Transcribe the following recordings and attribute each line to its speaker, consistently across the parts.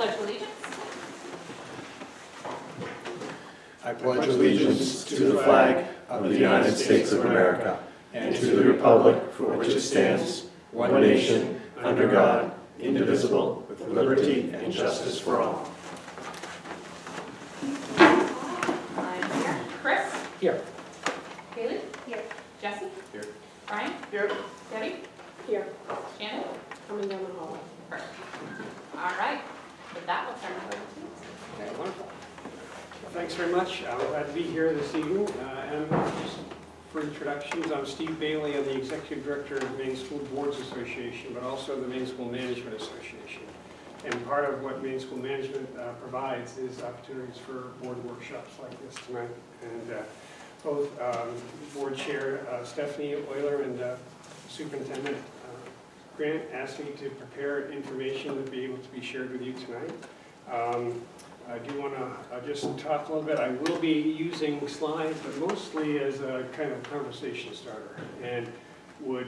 Speaker 1: pledge allegiance.
Speaker 2: I pledge allegiance to the flag of the United States of America and to the republic for which it stands, one nation, under God, indivisible, with liberty and justice for all.
Speaker 1: I'm here. Chris?
Speaker 3: Here.
Speaker 1: Haley? Here. Jesse?
Speaker 2: Here.
Speaker 1: Brian?
Speaker 3: Here.
Speaker 1: Debbie?
Speaker 4: Here,
Speaker 1: Shannon?
Speaker 4: coming down the hallway.
Speaker 1: Perfect. All right, with that, we'll turn it over to
Speaker 3: Okay, wonderful. Well, Thanks very much. I'm glad to be here this evening. Uh, And just for introductions, I'm Steve Bailey. I'm the Executive Director of the Maine School Boards Association, but also the Maine School Management Association. And part of what Maine School Management uh, provides is opportunities for board workshops like this tonight. And uh, both um, Board Chair uh, Stephanie Euler and uh, Superintendent uh, Grant asked me to prepare information to be able to be shared with you tonight. Um, I do want to just talk a little bit, I will be using slides, but mostly as a kind of conversation starter. And would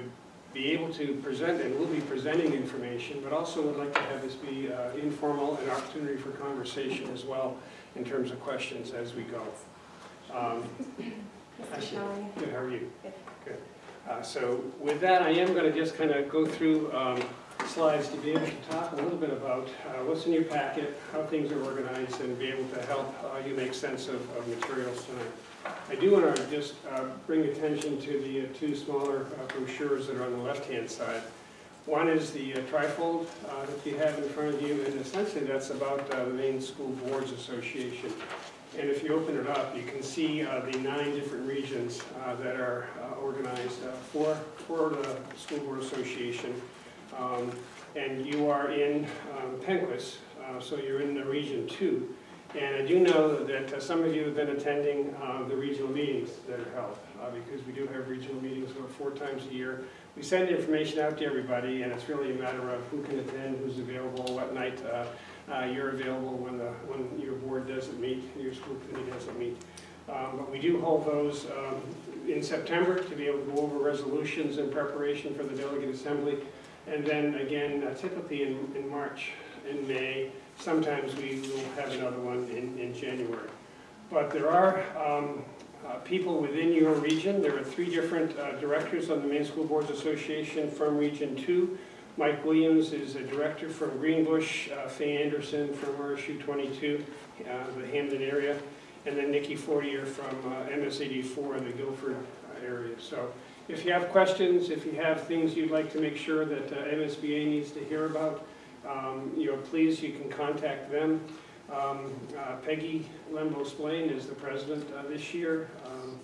Speaker 3: be able to present, and will be presenting information, but also would like to have this be uh, informal, and opportunity for conversation as well in terms of questions as we go. Um, Actually, Good, how are you?
Speaker 4: Good.
Speaker 3: Good. Uh, So with that, I am going to just kind of go through um, slides to be able to talk a little bit about uh, what's in your packet, how things are organized, and be able to help uh, you make sense of of materials tonight. I do want to just uh, bring attention to the uh, two smaller uh, brochures that are on the left-hand side. One is the uh, trifold that you have in front of you, and essentially that's about the Maine School Boards Association. And if you open it up, you can see uh, the nine different regions uh, that are uh, organized for, for the School Board Association. Um, And you are in um, Penquis, uh, so you're in the Region Two. And I do know that uh, some of you have been attending uh, the regional meetings that are held, uh, because we do have regional meetings about four times a year. We send information out to everybody, and it's really a matter of who can attend, who's available, what night uh, uh, you're available when the, when your board doesn't meet, your school committee doesn't meet. Um, But we do hold those um, in September to be able to go over resolutions in preparation for the delegate assembly. And then again, uh, typically in, in March and May, sometimes we will have another one in, in January. But there are um, uh, people within your region, there are three different uh, directors on the Maine School Boards Association from Region Two. Mike Williams is a director from Greenbush, uh, Faye Anderson from RSU 22, uh, the Hampden area, and then Nikki Fortier from uh, MS 84 in the Guilford uh, area. So if you have questions, if you have things you'd like to make sure that uh, MSBA needs to hear about, um, you know, please, you can contact them. Um, uh, Peggy Lembo Splain is the president uh, this year. Um,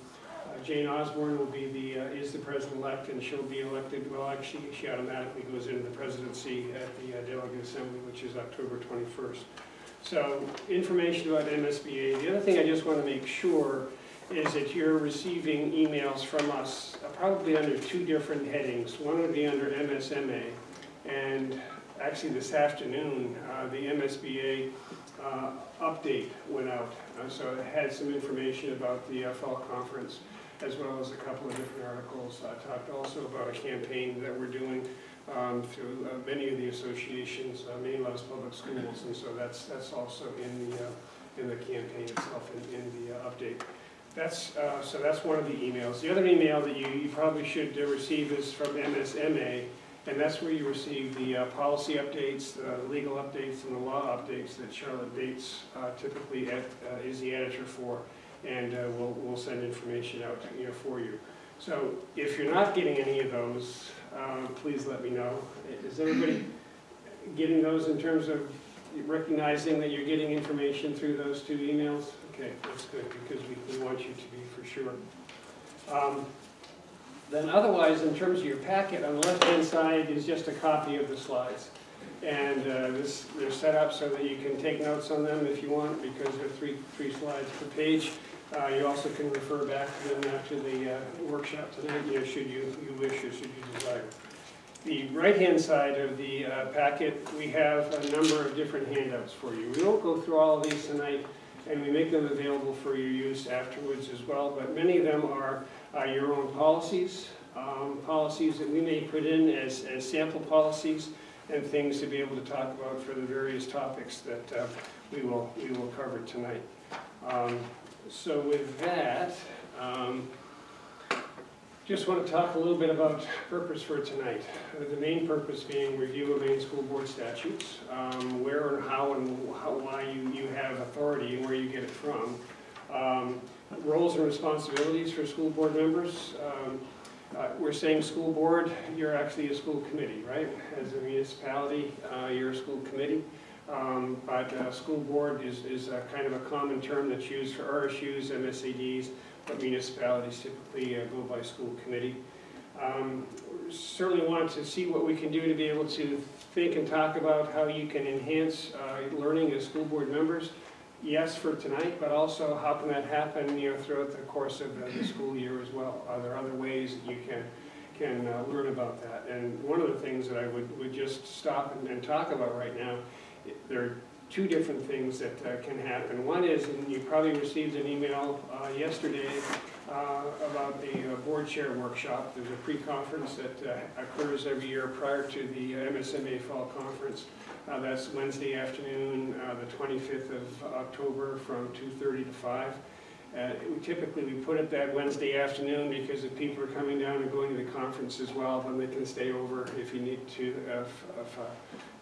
Speaker 3: uh, Jane Osborne will be the, uh, is the president-elect, and she'll be elected, well, actually, she automatically goes into the presidency at the uh, delegate assembly, which is October 21st. So, information about MSBA. The other thing I just want to make sure is that you're receiving emails from us, uh, probably under two different headings. One would be under MSMA, and actually this afternoon, uh, the MSBA uh, update went out. Uh, So it had some information about the fall conference, as well as a couple of different articles. I talked also about a campaign that we're doing um, through uh, many of the associations, uh, Maine Loves Public Schools, and so that's, that's also in the, uh, in the campaign itself, in, in the update. That's, uh, so that's one of the emails. The other email that you, you probably should uh, receive is from MSMA, and that's where you receive the uh, policy updates, the legal updates, and the law updates that Charlotte Bates uh, typically ed- uh, is the editor for, and uh, we'll, we'll send information out, you know, for you. So if you're not getting any of those, um, please let me know. Is everybody getting those in terms of recognizing that you're getting information through those two emails? Okay, that's good, because we, we want you to be for sure. Um, Then otherwise, in terms of your packet, on the left-hand side is just a copy of the slides. And uh, this, they're set up so that you can take notes on them if you want, because they're three, three slides per page. Uh, You also can refer back to them after the uh, workshop tonight, you know, should you, you wish or should you desire. The right-hand side of the uh, packet, we have a number of different handouts for you. We won't go through all of these tonight, and we make them available for your use afterwards as well, but many of them are uh, your own policies, um, policies that we may put in as, as sample policies. and things to be able to talk about for the various topics that uh, we will, we will cover tonight. Um, So with that, um, just want to talk a little bit about purpose for tonight. Uh, The main purpose being review of Maine School Board statutes, um, where and how and how, why you, you have authority and where you get it from. Um, Roles and responsibilities for school board members. Um, uh, We're saying school board, you're actually a school committee, right? As a municipality, uh, you're a school committee. Um, But uh, school board is, is a kind of a common term that's used for RSUs, MSADs, municipalities typically uh, go by school committee. Um, Certainly want to see what we can do to be able to think and talk about how you can enhance uh, learning as school board members. Yes, for tonight, but also how can that happen, you know, throughout the course of the the school year as well? Are there other ways that you can, can uh, learn about that? And one of the things that I would, would just stop and, and talk about right now, there two different things that uh, can happen. One is, and you probably received an email uh, yesterday uh, about the uh, board chair workshop. There's a pre-conference that uh, occurs every year prior to the MSMA Fall Conference. Uh, That's Wednesday afternoon, uh, the 25th of October, from 2:30 to 5. Uh, Typically, we put it that Wednesday afternoon because if people are coming down and going to the conference as well, then they can stay over if you need to, if if, uh,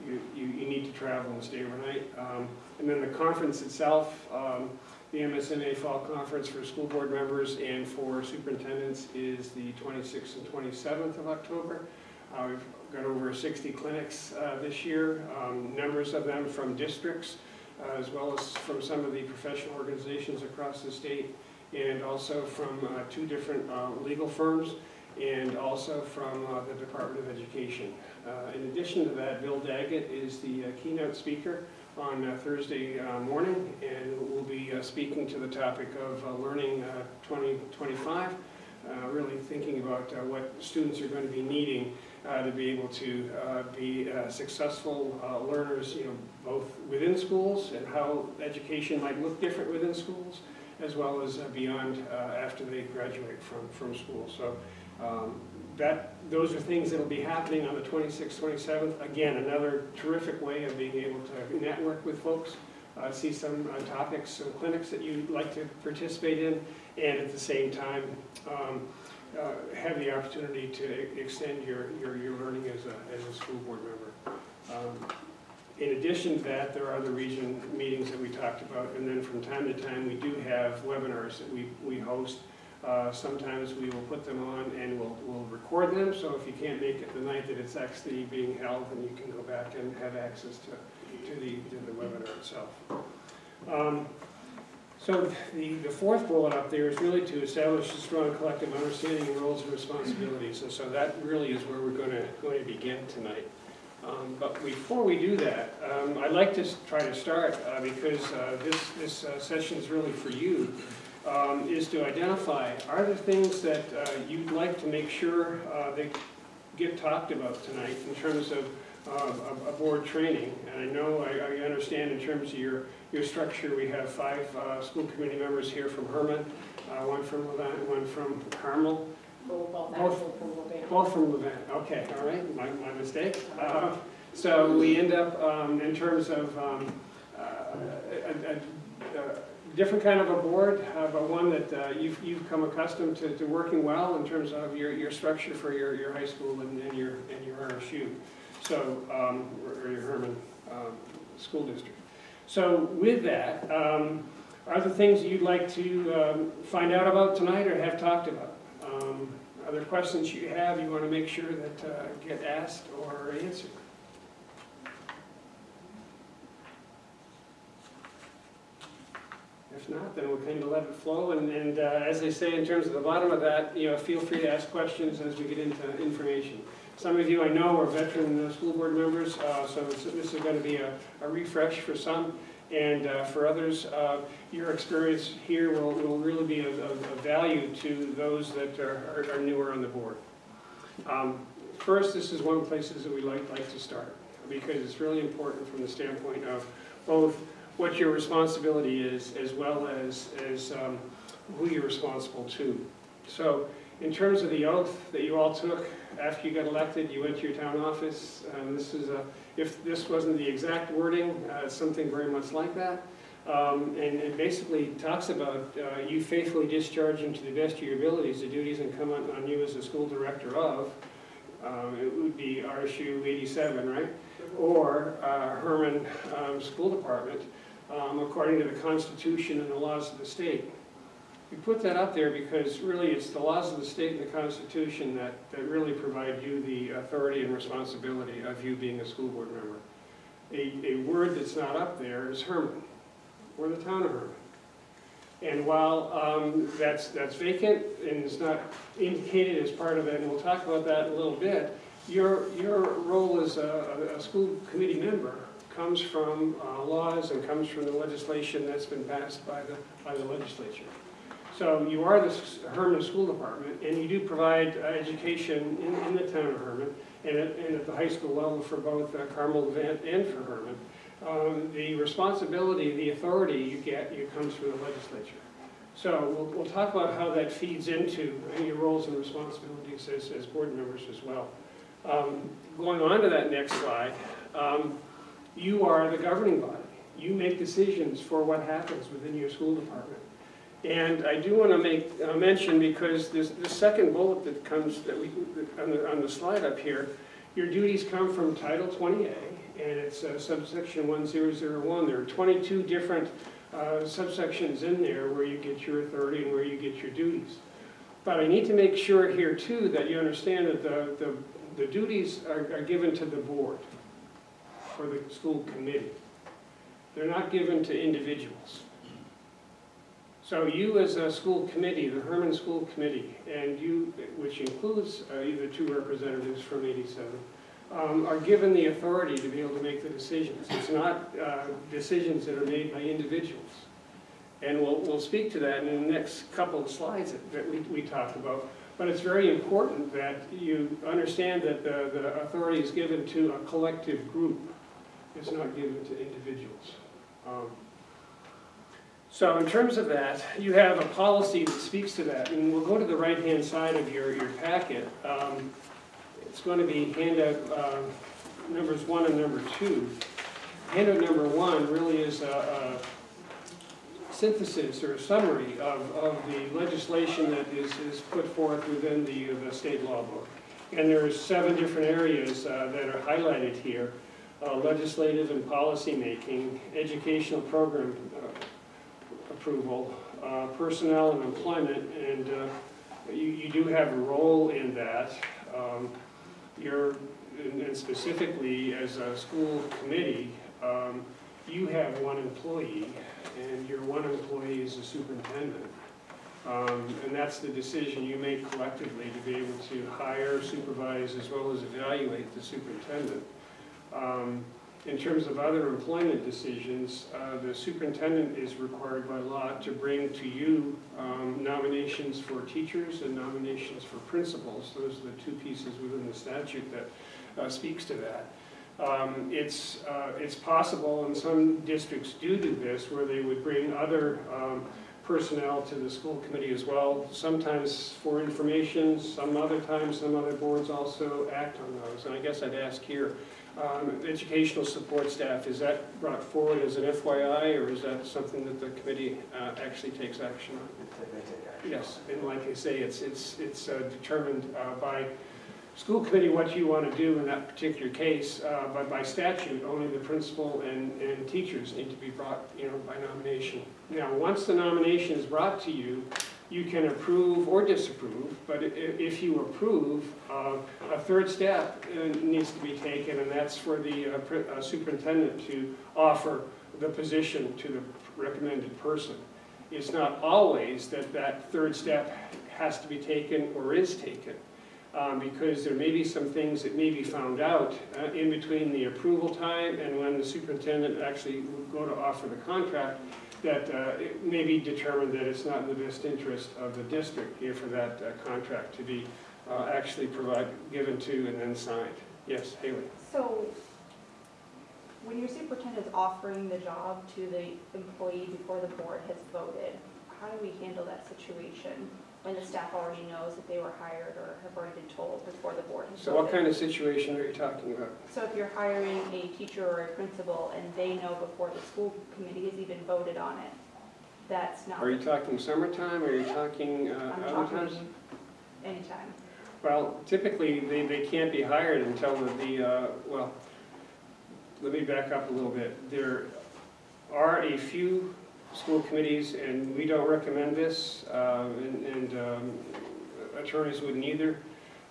Speaker 3: you you you need to travel and stay overnight. Um, And then the conference itself, um, the MSMA Fall Conference for school board members and for superintendents is the 26th and 27th of October. Uh, We've got over 60 clinics uh, this year, um, numbers of them from districts, uh, as well as from some of the professional organizations across the state, and also from uh, two different uh, legal firms, and also from uh, the Department of Education. Uh, In addition to that, Bill Daggett is the keynote speaker on Thursday morning, and will be speaking to the topic of Learning uh, 2025, uh, really thinking about what students are going to be needing uh, to be able to uh, be uh, successful uh, learners, you know, both within schools and how education might look different within schools, as well as uh, beyond uh, after they graduate from, from school. So um, that, those are things that'll be happening on the 26th, 27th. Again, another terrific way of being able to network with folks, uh, see some uh, topics, some clinics that you'd like to participate in, and at the same time, um, uh, have the opportunity to extend your, your, your learning as a, as a school board member. Um, In addition to that, there are the region meetings that we talked about, and then from time to time, we do have webinars that we, we host. Uh, Sometimes we will put them on and we'll, we'll record them, so if you can't make it the night that it's actually being held, then you can go back and have access to, to the, to the webinar itself. Um, so the, the fourth bullet up there is really to establish a strong collective understanding of roles and responsibilities. And so that really is where we're going to, going to begin tonight. Um, But before we do that, um, I'd like to try to start, uh, because uh, this, this uh, session is really for you, um, is to identify, are there things that uh, you'd like to make sure uh, they get talked about tonight in terms of uh, board training? And I know, I I understand in terms of your your structure, we have five uh, school committee members here from Hermon, uh, one from Levant, one from Carmel,
Speaker 1: Both, both
Speaker 3: Both.
Speaker 1: actual
Speaker 3: both from Levant, okay, all right, my, my mistake. Uh, So we end up, um, in terms of um, uh, a, a- a different kind of a board, uh, but one that uh, you've, you've come accustomed to, to working well in terms of your, your structure for your, your high school and and your, and your RSU. So, um, or your Hermon um, School District. So with that, um, are there things you'd like to um, find out about tonight or have talked about? Um, Are there questions you have you want to make sure that uh, get asked or answered? If not, then we'll kind of let it flow, and, and uh, as they say in terms of the bottom of that, you know, feel free to ask questions as we get into information. Some of you I know are veteran uh, school board members, uh, so this is going to be a a refresh for some, and uh, for others, uh, your experience here will, will really be of, of of value to those that are, are- are newer on the board. Um, First, this is one of the places that we like, like to start, because it's really important from the standpoint of both what your responsibility is, as well as, as um, who you're responsible to. So In terms of the oath that you all took after you got elected, you went to your town office, um, this is a, if this wasn't the exact wording, uh, something very much like that. Um, And it basically talks about uh, you faithfully discharging to the best of your abilities the duties incumbent on you as the school director of, um, it would be RSU 87, right? Or uh, Hermon um, School Department, um, according to the Constitution and the laws of the state. We put that up there because really it's the laws of the state and the Constitution that, that really provide you the authority and responsibility of you being a school board member. A, a word that's not up there is Hermon, or the town of Hermon. And while um, that's, that's vacant and is not indicated as part of it, and we'll talk about that in a little bit, your, your role as a, a school committee member comes from uh, laws and comes from the legislation that's been passed by the, by the legislature. So you are the Hermon School Department, and you do provide uh, education in, in the town of Hermon, and at, and at the high school level for both uh, Carmel Vent and for Hermon. Um, The responsibility, the authority you get, you comes from the legislature. So we'll, we'll talk about how that feeds into your roles and responsibilities as, as board members as well. Um, Going on to that next slide, um, you are the governing body. You make decisions for what happens within your school department. And I do want to make a mention, because this, the second bullet that comes, that we, on the, on the slide up here, your duties come from Title 20A, and it's uh, subsection 1001. There are 22 different uh, subsections in there where you get your authority and where you get your duties. But I need to make sure here too that you understand that the, the, the duties are, are given to the board or the school committee. They're not given to individuals. So you as a school committee, the Hermon School Committee, and you, which includes uh, the two representatives from 87, um, are given the authority to be able to make the decisions. It's not uh, decisions that are made by individuals. And we'll, we'll speak to that in the next couple of slides that- that we, we talked about. But it's very important that you understand that the, the authority is given to a collective group. It's not given to individuals. Um, So in terms of that, you have a policy that speaks to that, and we'll go to the right-hand side of your, your packet. Um, It's going to be handout um, numbers one and number two. Handout number one really is a, a synthesis or a summary of, of the legislation that is, is put forth within the, the state law book. And there are seven different areas uh, that are highlighted here. Uh, Legislative and policy making, educational program uh, approval, uh, personnel and employment, and uh, you, you do have a role in that. Um, You're, and specifically as a school committee, um, you have one employee, and your one employee is the superintendent. Um, And that's the decision you make collectively to be able to hire, supervise, as well as evaluate the superintendent. Um, in terms of other employment decisions, uh, the superintendent is required by law to bring to you um, nominations for teachers and nominations for principals. Those are the two pieces within the statute that uh, speaks to that. Um, It's, uh, it's possible, and some districts do do this, where they would bring other um, personnel to the school committee as well, sometimes for information, some other times, some other boards also act on those. And I guess I'd ask here, um, educational support staff, is that brought forward as an FYI, or is that something that the committee uh, actually takes action on? Yes, and like I say, it's, it's, it's uh, determined uh, by school committee what you want to do in that particular case, uh, but by statute, only the principal and, and teachers need to be brought, you know, by nomination. Now, once the nomination is brought to you, you can approve or disapprove, but if you approve, uh, a third step uh, needs to be taken, and that's for the uh, uh, superintendent to offer the position to the recommended person. It's not always that that third step has to be taken or is taken, um, because there may be some things that may be found out uh, in between the approval time and when the superintendent actually go to offer the contract, that uh, it may be determined that it's not in the best interest of the district here for that uh, contract to be uh, actually provide, given to and then signed. Yes, Haley?
Speaker 4: So, when your superintendent is offering the job to the employee before the board has voted, how do we handle that situation? When the staff already knows that they were hired or have already been told before the board has
Speaker 3: So what kind of situation are you talking about?
Speaker 4: So if you're hiring a teacher or a principal and they know before the school committee has even voted on it, that's not,
Speaker 3: Are you talking summertime, or are you talking uh,
Speaker 4: I'm
Speaker 3: other times?
Speaker 4: talking anytime.
Speaker 3: Well, typically, they, they can't be hired until the- the, uh, well, let me back up a little bit. There are a few school committees, and we don't recommend this, uh, and and, um, attorneys wouldn't either.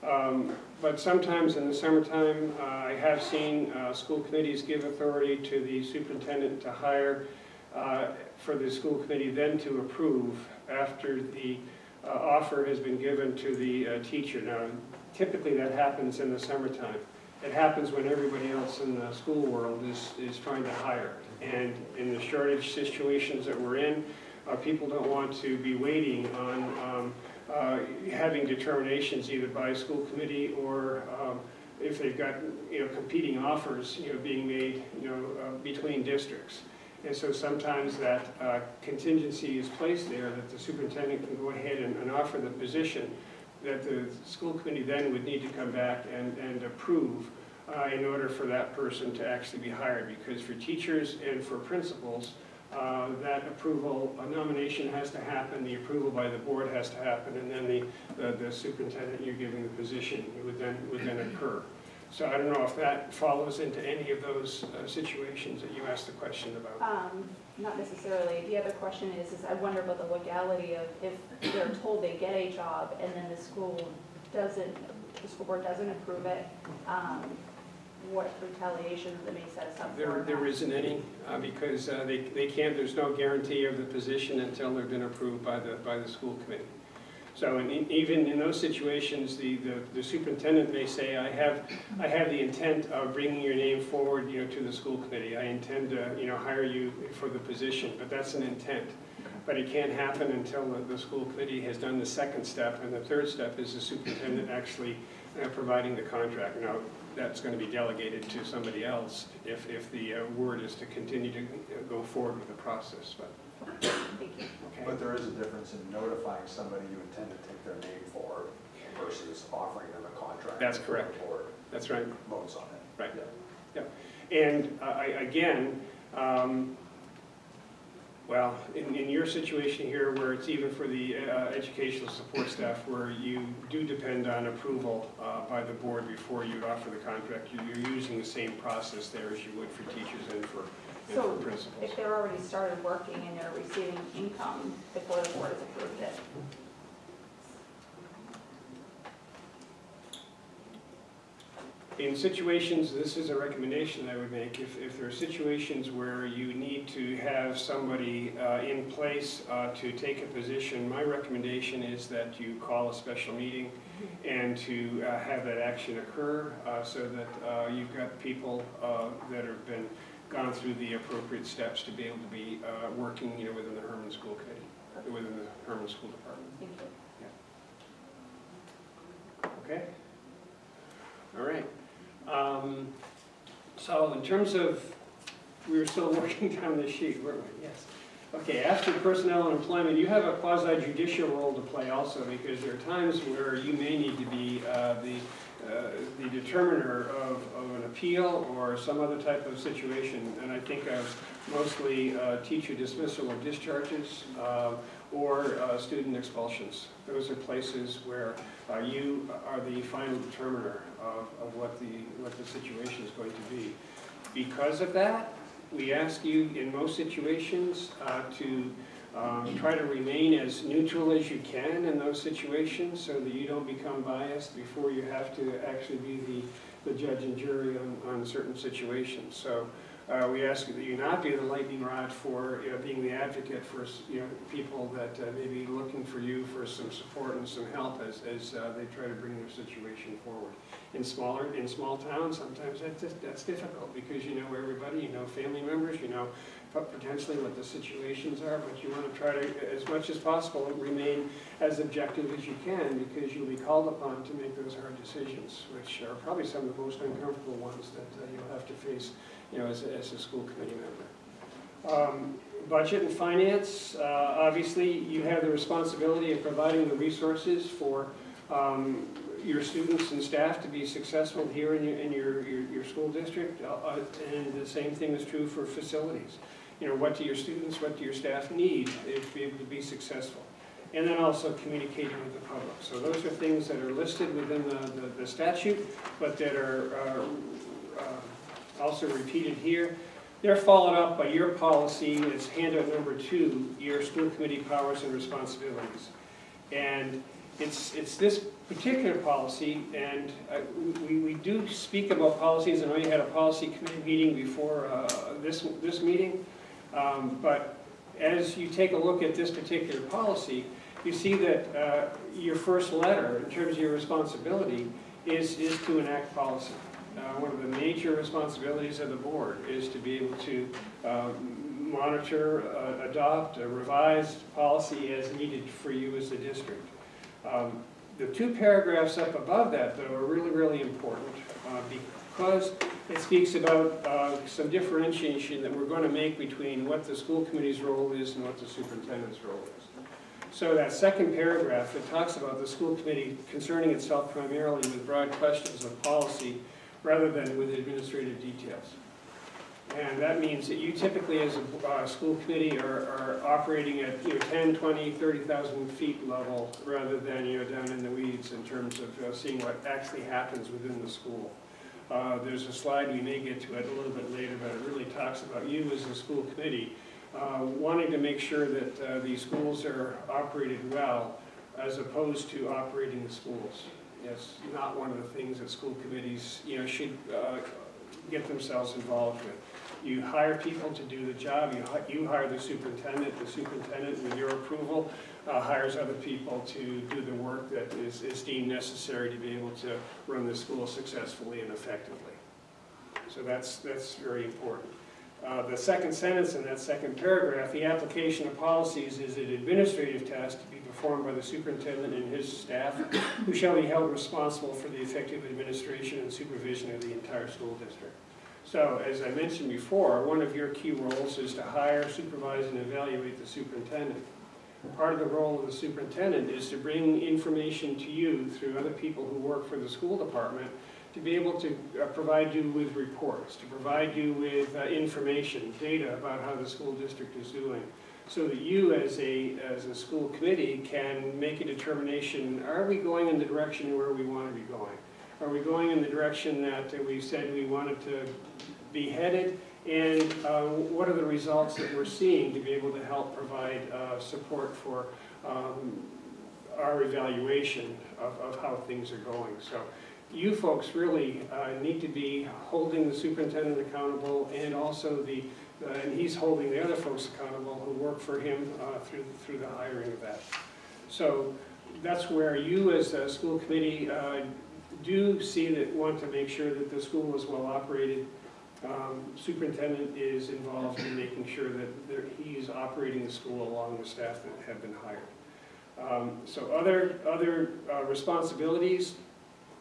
Speaker 3: Um, But sometimes in the summertime, uh, I have seen uh, school committees give authority to the superintendent to hire uh, for the school committee then to approve after the uh, offer has been given to the uh, teacher. Now, typically that happens in the summertime. It happens when everybody else in the school world is, is trying to hire. And in the shortage situations that we're in, uh, people don't want to be waiting on um, uh, having determinations either by school committee or um, if they've got, you know, competing offers, you know, being made, you know, uh, between districts. And so sometimes that uh, contingency is placed there, that the superintendent can go ahead and and offer the position, that the school committee then would need to come back and, and approve uh, in order for that person to actually be hired. Because for teachers and for principals, uh, that approval, a nomination has to happen, the approval by the board has to happen, and then the, the- the superintendent you're giving the position would then, would then occur. So I don't know if that follows into any of those uh, situations that you asked the question about.
Speaker 4: Um, not necessarily. The other question is, is I wonder about the legality of if they're told they get a job and then the school doesn't, the school board doesn't approve it, um, what retaliation they may set us up for.
Speaker 3: There, there isn't any, uh, because uh, they, they can't, there's no guarantee of the position until they've been approved by the, by the school committee. So in- in- even in those situations, the, the the superintendent may say, I have, I have the intent of bringing your name forward, you know, to the school committee. I intend to, you know, hire you for the position, but that's an intent. But it can't happen until the, the school committee has done the second step, and the third step is the superintendent actually uh, providing the contract. Now, that's going to be delegated to somebody else if, if the uh, word is to continue to uh, go forward with the process, but, okay?
Speaker 5: But there is a difference in notifying somebody you intend to take their name for versus offering them a contract.
Speaker 3: That's correct.
Speaker 5: The board
Speaker 3: That's right.
Speaker 5: votes on it.
Speaker 3: Right.
Speaker 5: Yeah.
Speaker 3: And uh, I, again, um, well, in, in your situation here, where it's even for the uh, educational support staff, where you do depend on approval uh, by the board before you offer the contract, you- you're using the same process there as you would for teachers and for, and
Speaker 4: So
Speaker 3: for principals.
Speaker 4: if they're already started working and they're receiving income before the board has approved it,
Speaker 3: In situations, this is a recommendation that I would make, if, if there are situations where you need to have somebody uh, in place uh, to take a position, my recommendation is that you call a special meeting and to uh, have that action occur, uh, so that uh, you've got people uh, that have been, gone through the appropriate steps to be able to be uh, working, you know, within the Hermon School Committee, within the Hermon School Department.
Speaker 4: thank you. Yeah.
Speaker 3: Okay? All right. Um, So in terms of, we were still working down this sheet, weren't we? Yes. Okay, after personnel and employment, you have a quasi judicial role to play also, because there are times where you may need to be uh, the, uh, the determiner of, of an appeal or some other type of situation. And I think of mostly uh, teacher dismissal or discharges, uh, or uh, student expulsions. Those are places where uh, you are the final determiner of, of what the, what the situation is going to be. Because of that, we ask you in most situations uh, to um, try to remain as neutral as you can in those situations so that you don't become biased before you have to actually be the, the judge and jury on, on certain situations. So uh, we ask that you not be the lightning rod for, you know, being the advocate for, you know, people that uh, may be looking for you for some support and some help as, as uh, they try to bring their situation forward. In smaller, in small towns, sometimes that's, just- that's difficult because you know everybody, you know family members, you know potentially what the situations are, but you want to try to, as much as possible, remain as objective as you can because you'll be called upon to make those hard decisions, which are probably some of the most uncomfortable ones that uh, you'll have to face, you know, as, a- as a school committee member. Um, Budget and finance, uh, obviously, you have the responsibility of providing the resources for um, your students and staff to be successful here in your, in your, your, your school district. Uh, uh, And the same thing is true for facilities. You know, what do your students, what do your staff need to be able to be successful? And then also communicating with the public. So those are things that are listed within the, the- the statute, but that are uh, uh, also repeated here. They're followed up by your policy, it's handout number two, your school committee powers and responsibilities. And it's, it's this particular policy, and uh, we, we do speak about policies, I know you had a policy committee meeting before uh, this, this meeting, Um, but as you take a look at this particular policy, you see that uh, your first letter, in terms of your responsibility, is, is to enact policy. Uh, One of the major responsibilities of the board is to be able to um, monitor, uh, adopt a revised policy as needed for you as a district. Um, The two paragraphs up above that, though, are really, really important uh, because it speaks about uh, some differentiation that we're going to make between what the school committee's role is and what the superintendent's role is. So that second paragraph, it talks about the school committee concerning itself primarily with broad questions of policy rather than with administrative details. And that means that you typically, as a uh, school committee, are, are operating at, you know, 10, 20, 30,000 feet level rather than, you know, down in the weeds in terms of uh, seeing what actually happens within the school. Uh, There's a slide, we may get to it a little bit later, but it really talks about you as a school committee uh, wanting to make sure that uh, these schools are operated well as opposed to operating the schools. It's not one of the things that school committees, you know, should uh, get themselves involved with. You hire people to do the job, you you hire the superintendent, the superintendent, with your approval, uh, hires other people to do the work that is is deemed necessary to be able to run the school successfully and effectively. So that's, that's very important. Uh, The second sentence in that second paragraph, the application of policies is an administrative task to be performed by the superintendent and his staff, who shall be held responsible for the effective administration and supervision of the entire school district. So, as I mentioned before, one of your key roles is to hire, supervise, and evaluate the superintendent. Part of the role of the superintendent is to bring information to you through other people who work for the school department to be able to uh, provide you with reports, to provide you with uh, information, data about how the school district is doing, so that you as a, as a school committee can make a determination, are we going in the direction where we want to be going? Are we going in the direction that we said we wanted to be headed? And uh, what are the results that we're seeing to be able to help provide uh, support for um, our evaluation of, of how things are going? So you folks really uh, need to be holding the superintendent accountable and also the, uh, and he's holding the other folks accountable who work for him uh, through, through the hiring of that. So that's where you as a school committee uh, do see that, want to make sure that the school is well operated. Um, Superintendent is involved in making sure that there- he's operating the school along with staff that have been hired. Um, So other, other uh, responsibilities,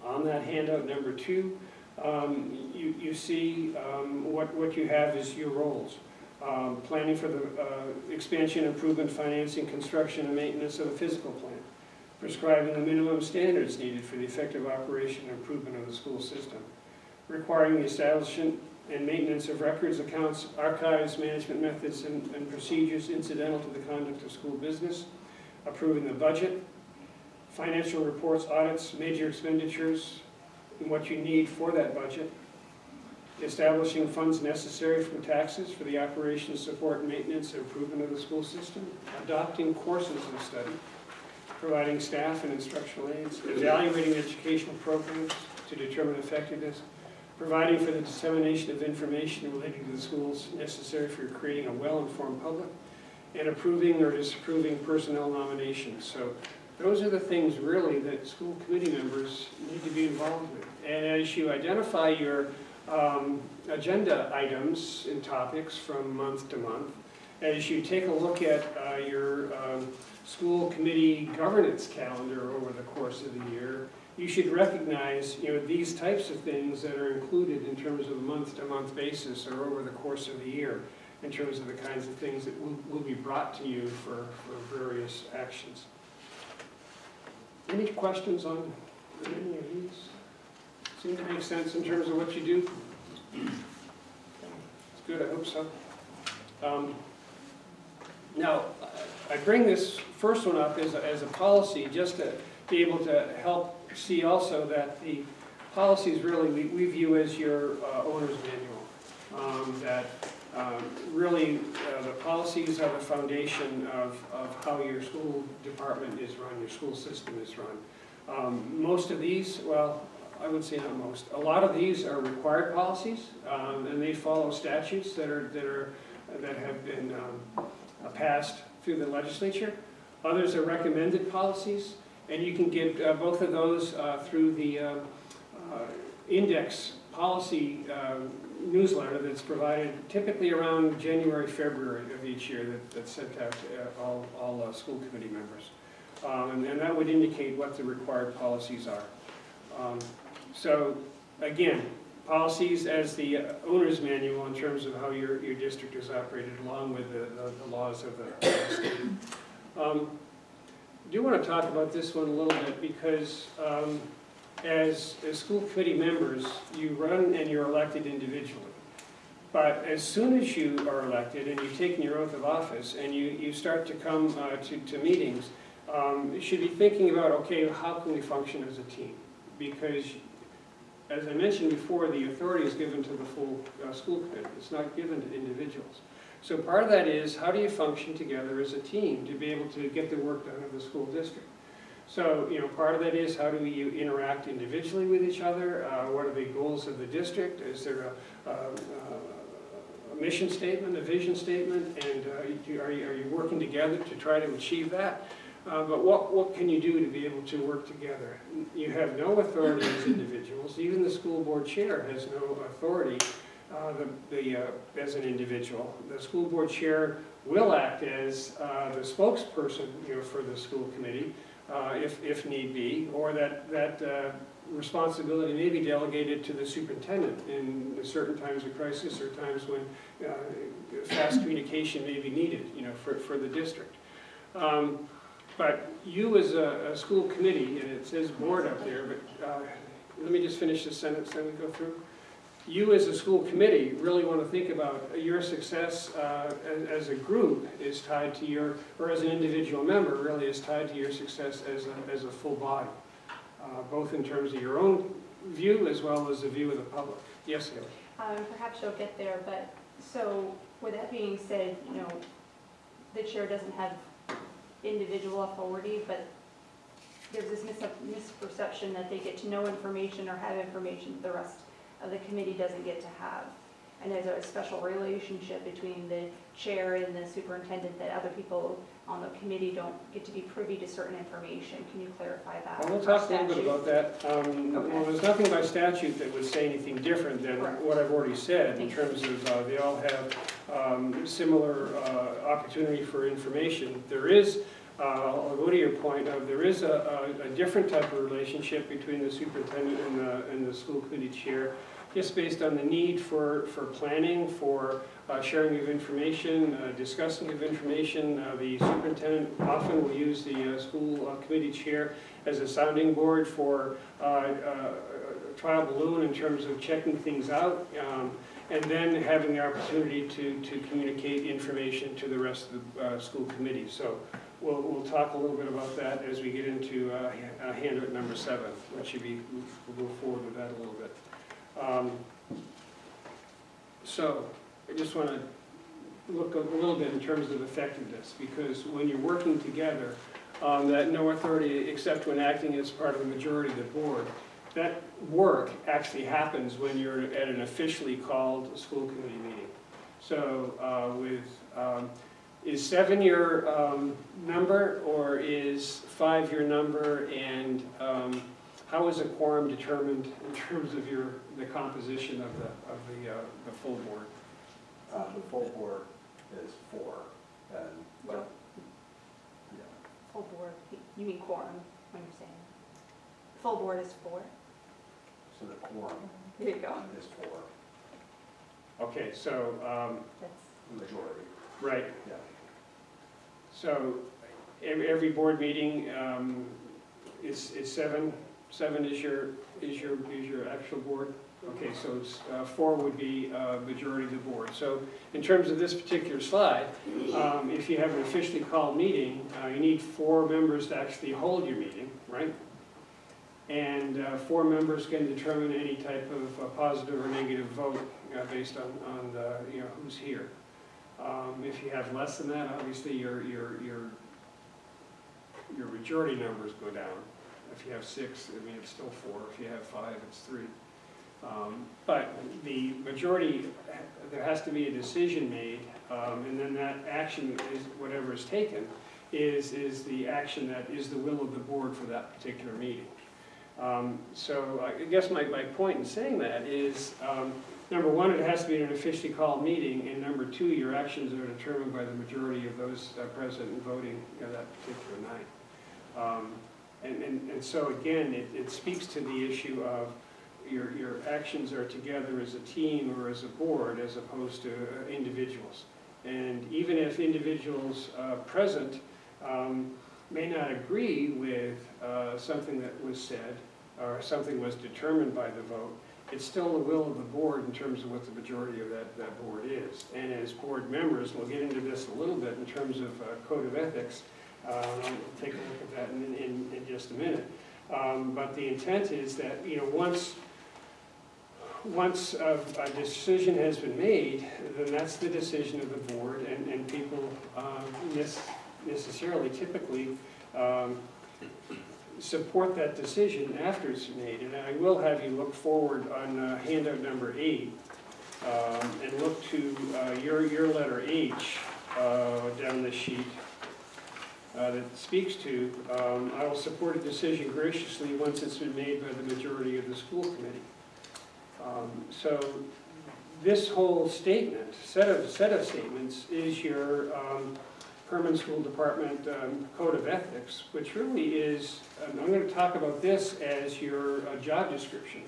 Speaker 3: on that handout number two, um, you, you see um, what, what you have is your roles. Um, Planning for the uh, expansion, improvement, financing, construction, and maintenance of the physical plant. Prescribing the minimum standards needed for the effective operation and improvement of the school system. Requiring the establishment and maintenance of records, accounts, archives, management methods, and and procedures incidental to the conduct of school business. Approving the budget, financial reports, audits, major expenditures, and what you need for that budget. Establishing funds necessary from taxes for the operation, support, maintenance, and improvement of the school system. Adopting courses of study. Providing staff and instructional aids. Evaluating educational programs to determine effectiveness. Providing for the dissemination of information relating to the schools necessary for creating a well-informed public. And approving or disapproving personnel nominations. So those are the things really that school committee members need to be involved with. And as you identify your um, agenda items and topics from month to month, as you take a look at uh, your um, school committee governance calendar over the course of the year, you should recognize, you know, these types of things that are included in terms of a month-to-month basis or over the course of the year. in terms of the kinds of things that will, will be brought to you for, for various actions. Any questions on any of these? Seem to make sense in terms of what you do? It's good, I hope so. Um, Now, I bring this first one up as, a- as a policy, just to be able to help see also that the policies really, we, we view as your uh, owner's manual. Um, That um, really, uh, the policies are the foundation of, of how your school department is run, your school system is run. Um, Most of these, well, I would say not most, a lot of these are required policies, um, and they follow statutes that are, that are, that have been um, uh, passed through the legislature. Others are recommended policies, and you can get uh, both of those uh, through the um, uh, index policy uh, newsletter that's provided typically around January, February of each year that- that's sent out to uh, all, all uh, school committee members. Um, And and that would indicate what the required policies are. Um, So, again, policies as the owner's manual in terms of how your, your district is operated along with the, the- the laws of the state. Um, Do want to talk about this one a little bit because um, as, as school committee members, you run and you're elected individually. But as soon as you are elected and you've taken your oath of office and you, you start to come uh, to, to meetings, um, you should be thinking about, okay, how can we function as a team? Because, as I mentioned before, the authority is given to the full uh, school committee. It's not given to individuals. So part of that is, how do you function together as a team to be able to get the work done of the school district? So, you know, part of that is, how do you interact individually with each other? Uh, What are the goals of the district? Is there a, a, a mission statement, a vision statement? And uh, are you, are you working together to try to achieve that? Uh, But what, what can you do to be able to work together? You have no authority as individuals, even the school board chair has no authority uh, the, the, uh, as an individual. The school board chair will act as uh, the spokesperson, you know, for the school committee, uh, if, if need be, or that, that uh, responsibility may be delegated to the superintendent in certain times of crisis or times when uh, fast communication may be needed, you know, for, for the district. Um, But you as a, a school committee, and it says board up there, but uh, let me just finish this sentence, then we go through. You as a school committee really want to think about your success uh, as, as a group is tied to your, or as an individual member, really is tied to your success as a, as a full body, uh, both in terms of your own view as well as the view of the public. Yes, Haley?
Speaker 4: Um, perhaps you'll get there, but, so, with that being said, you know, the chair doesn't have individual authority, but there's this mis- misperception that they get to know information or have information the rest the committee doesn't get to have. And there's a special relationship between the chair and the superintendent that other people on the committee don't get to be privy to certain information. Can you clarify that?
Speaker 3: Well, we'll talk a little bit about that. Um,
Speaker 4: Okay.
Speaker 3: Well, there's nothing by statute that would say anything different than
Speaker 4: Correct.
Speaker 3: what I've already said in terms of, uh, they all have um, similar uh, opportunity for information. There is, uh, I'll go to your point of, there is a, a a different type of relationship between the superintendent and the, and the school committee chair, just based on the need for, for planning, for uh, sharing of information, uh, discussing of information. Uh, The superintendent often will use the uh, school uh, committee chair as a sounding board for uh, trial balloon in terms of checking things out, um, and then having the opportunity to, to communicate information to the rest of the school committee. So we'll, we'll talk a little bit about that as we get into ha- handout number seven, which should be, we'll go forward with that a little bit. Um, So I just want to look a little bit in terms of effectiveness, because when you're working together, um, that no authority except when acting as part of the majority of the board, that work actually happens when you're at an officially called school committee meeting. So uh, with, um, is seven your um, number, or is five your number, and um, how is a quorum determined in terms of your, the composition of the, of the, uh, the full board?
Speaker 5: Uh, the full board is four, and, but, yeah,
Speaker 4: Full board, you mean quorum, when you're saying. Full board is four?
Speaker 5: so the quorum
Speaker 4: There you go.
Speaker 5: is four,
Speaker 3: Okay, so, um,
Speaker 4: That's,
Speaker 5: majority
Speaker 3: Right.
Speaker 5: Yeah.
Speaker 3: So every, every board meeting, um, is, is seven, seven is your, is your, is your actual board? Okay, so it's, uh, four would be, uh, majority of the board. So in terms of this particular slide, um, if you have an officially called meeting, uh, you need four members to actually hold your meeting, right? And, uh, four members can determine any type of uh, positive or negative vote, uh, based on, on the, you know, who's here. Um, If you have less than that, obviously your, your, your, your majority numbers go down. If you have six, I mean, it's still four. If you have five, it's three. Um, But the majority, there has to be a decision made, um, and then that action is, whatever is taken, is, is the action that is the will of the board for that particular meeting. Um, So I guess my, my point in saying that is, um, number one, it has to be an officially called meeting, and number two, your actions are determined by the majority of those uh, present and voting you know, that particular night. Um, And, and, and so again, it, it speaks to the issue of your, your actions are together as a team or as a board as opposed to uh, individuals. And even if individuals uh, present um, may not agree with uh, something that was said or something was determined by the vote, it's still the will of the board in terms of what the majority of that, that board is. And as board members, we'll get into this a little bit in terms of uh, code of ethics, uh, I'll take a look at that in, in, in just a minute. Um, But the intent is that, you know, once, once a, a decision has been made, then that's the decision of the board, and, and people um, necessarily, typically, um, support that decision after it's made. And I will have you look forward on uh, handout number eight, um, and look to uh, your, your letter H uh, down the sheet uh, that speaks to, um, I will support a decision graciously once it's been made by the majority of the school committee. Um, So this whole statement, set of, set of statements, is your um, Hermon School Department um, Code of Ethics, which really is, um, I'm going to talk about this as your uh, job description,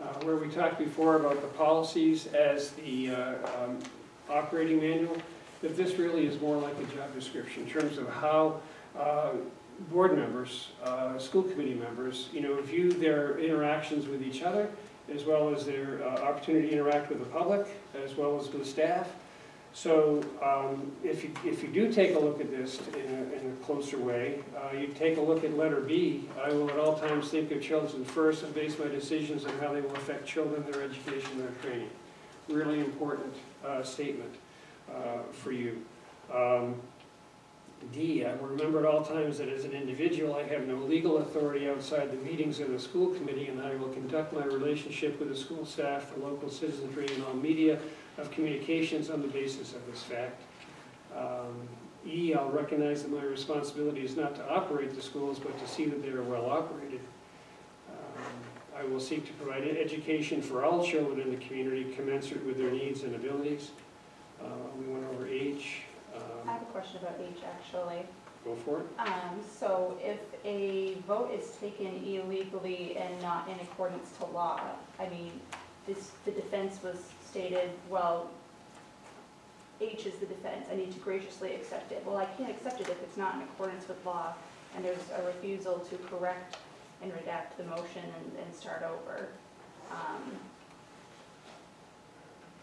Speaker 3: uh, where we talked before about the policies as the uh, um, operating manual that this really is more like a job description in terms of how uh, board members, uh, school committee members, you know, view their interactions with each other, as well as their uh, opportunity to interact with the public, as well as with staff. So um, if you, if you do take a look at this in a, in a closer way, uh, you take a look at letter B, I will at all times think of children first and base my decisions on how they will affect children, their education, their training. Really important uh, statement uh, for you. Um, D, I will remember at all times that as an individual, I have no legal authority outside the meetings of the school committee, and that I will conduct my relationship with the school staff, the local citizenry, and all media of communications on the basis of this fact. Um, E, I'll recognize that my responsibility is not to operate the schools, but to see that they are well operated. Um, I will seek to provide education for all children in the community commensurate with their needs and abilities. Uh, We went over H.
Speaker 4: I
Speaker 3: Um,
Speaker 4: have a question about H, actually.
Speaker 3: Go for it.
Speaker 4: Um, so if a vote is taken illegally and not in accordance to law, I mean, this, the defense was stated, well, H is the defense, I need to graciously accept it. Well, I can't accept it if it's not in accordance with law, and there's a refusal to correct and redact the motion and, and start over. Um,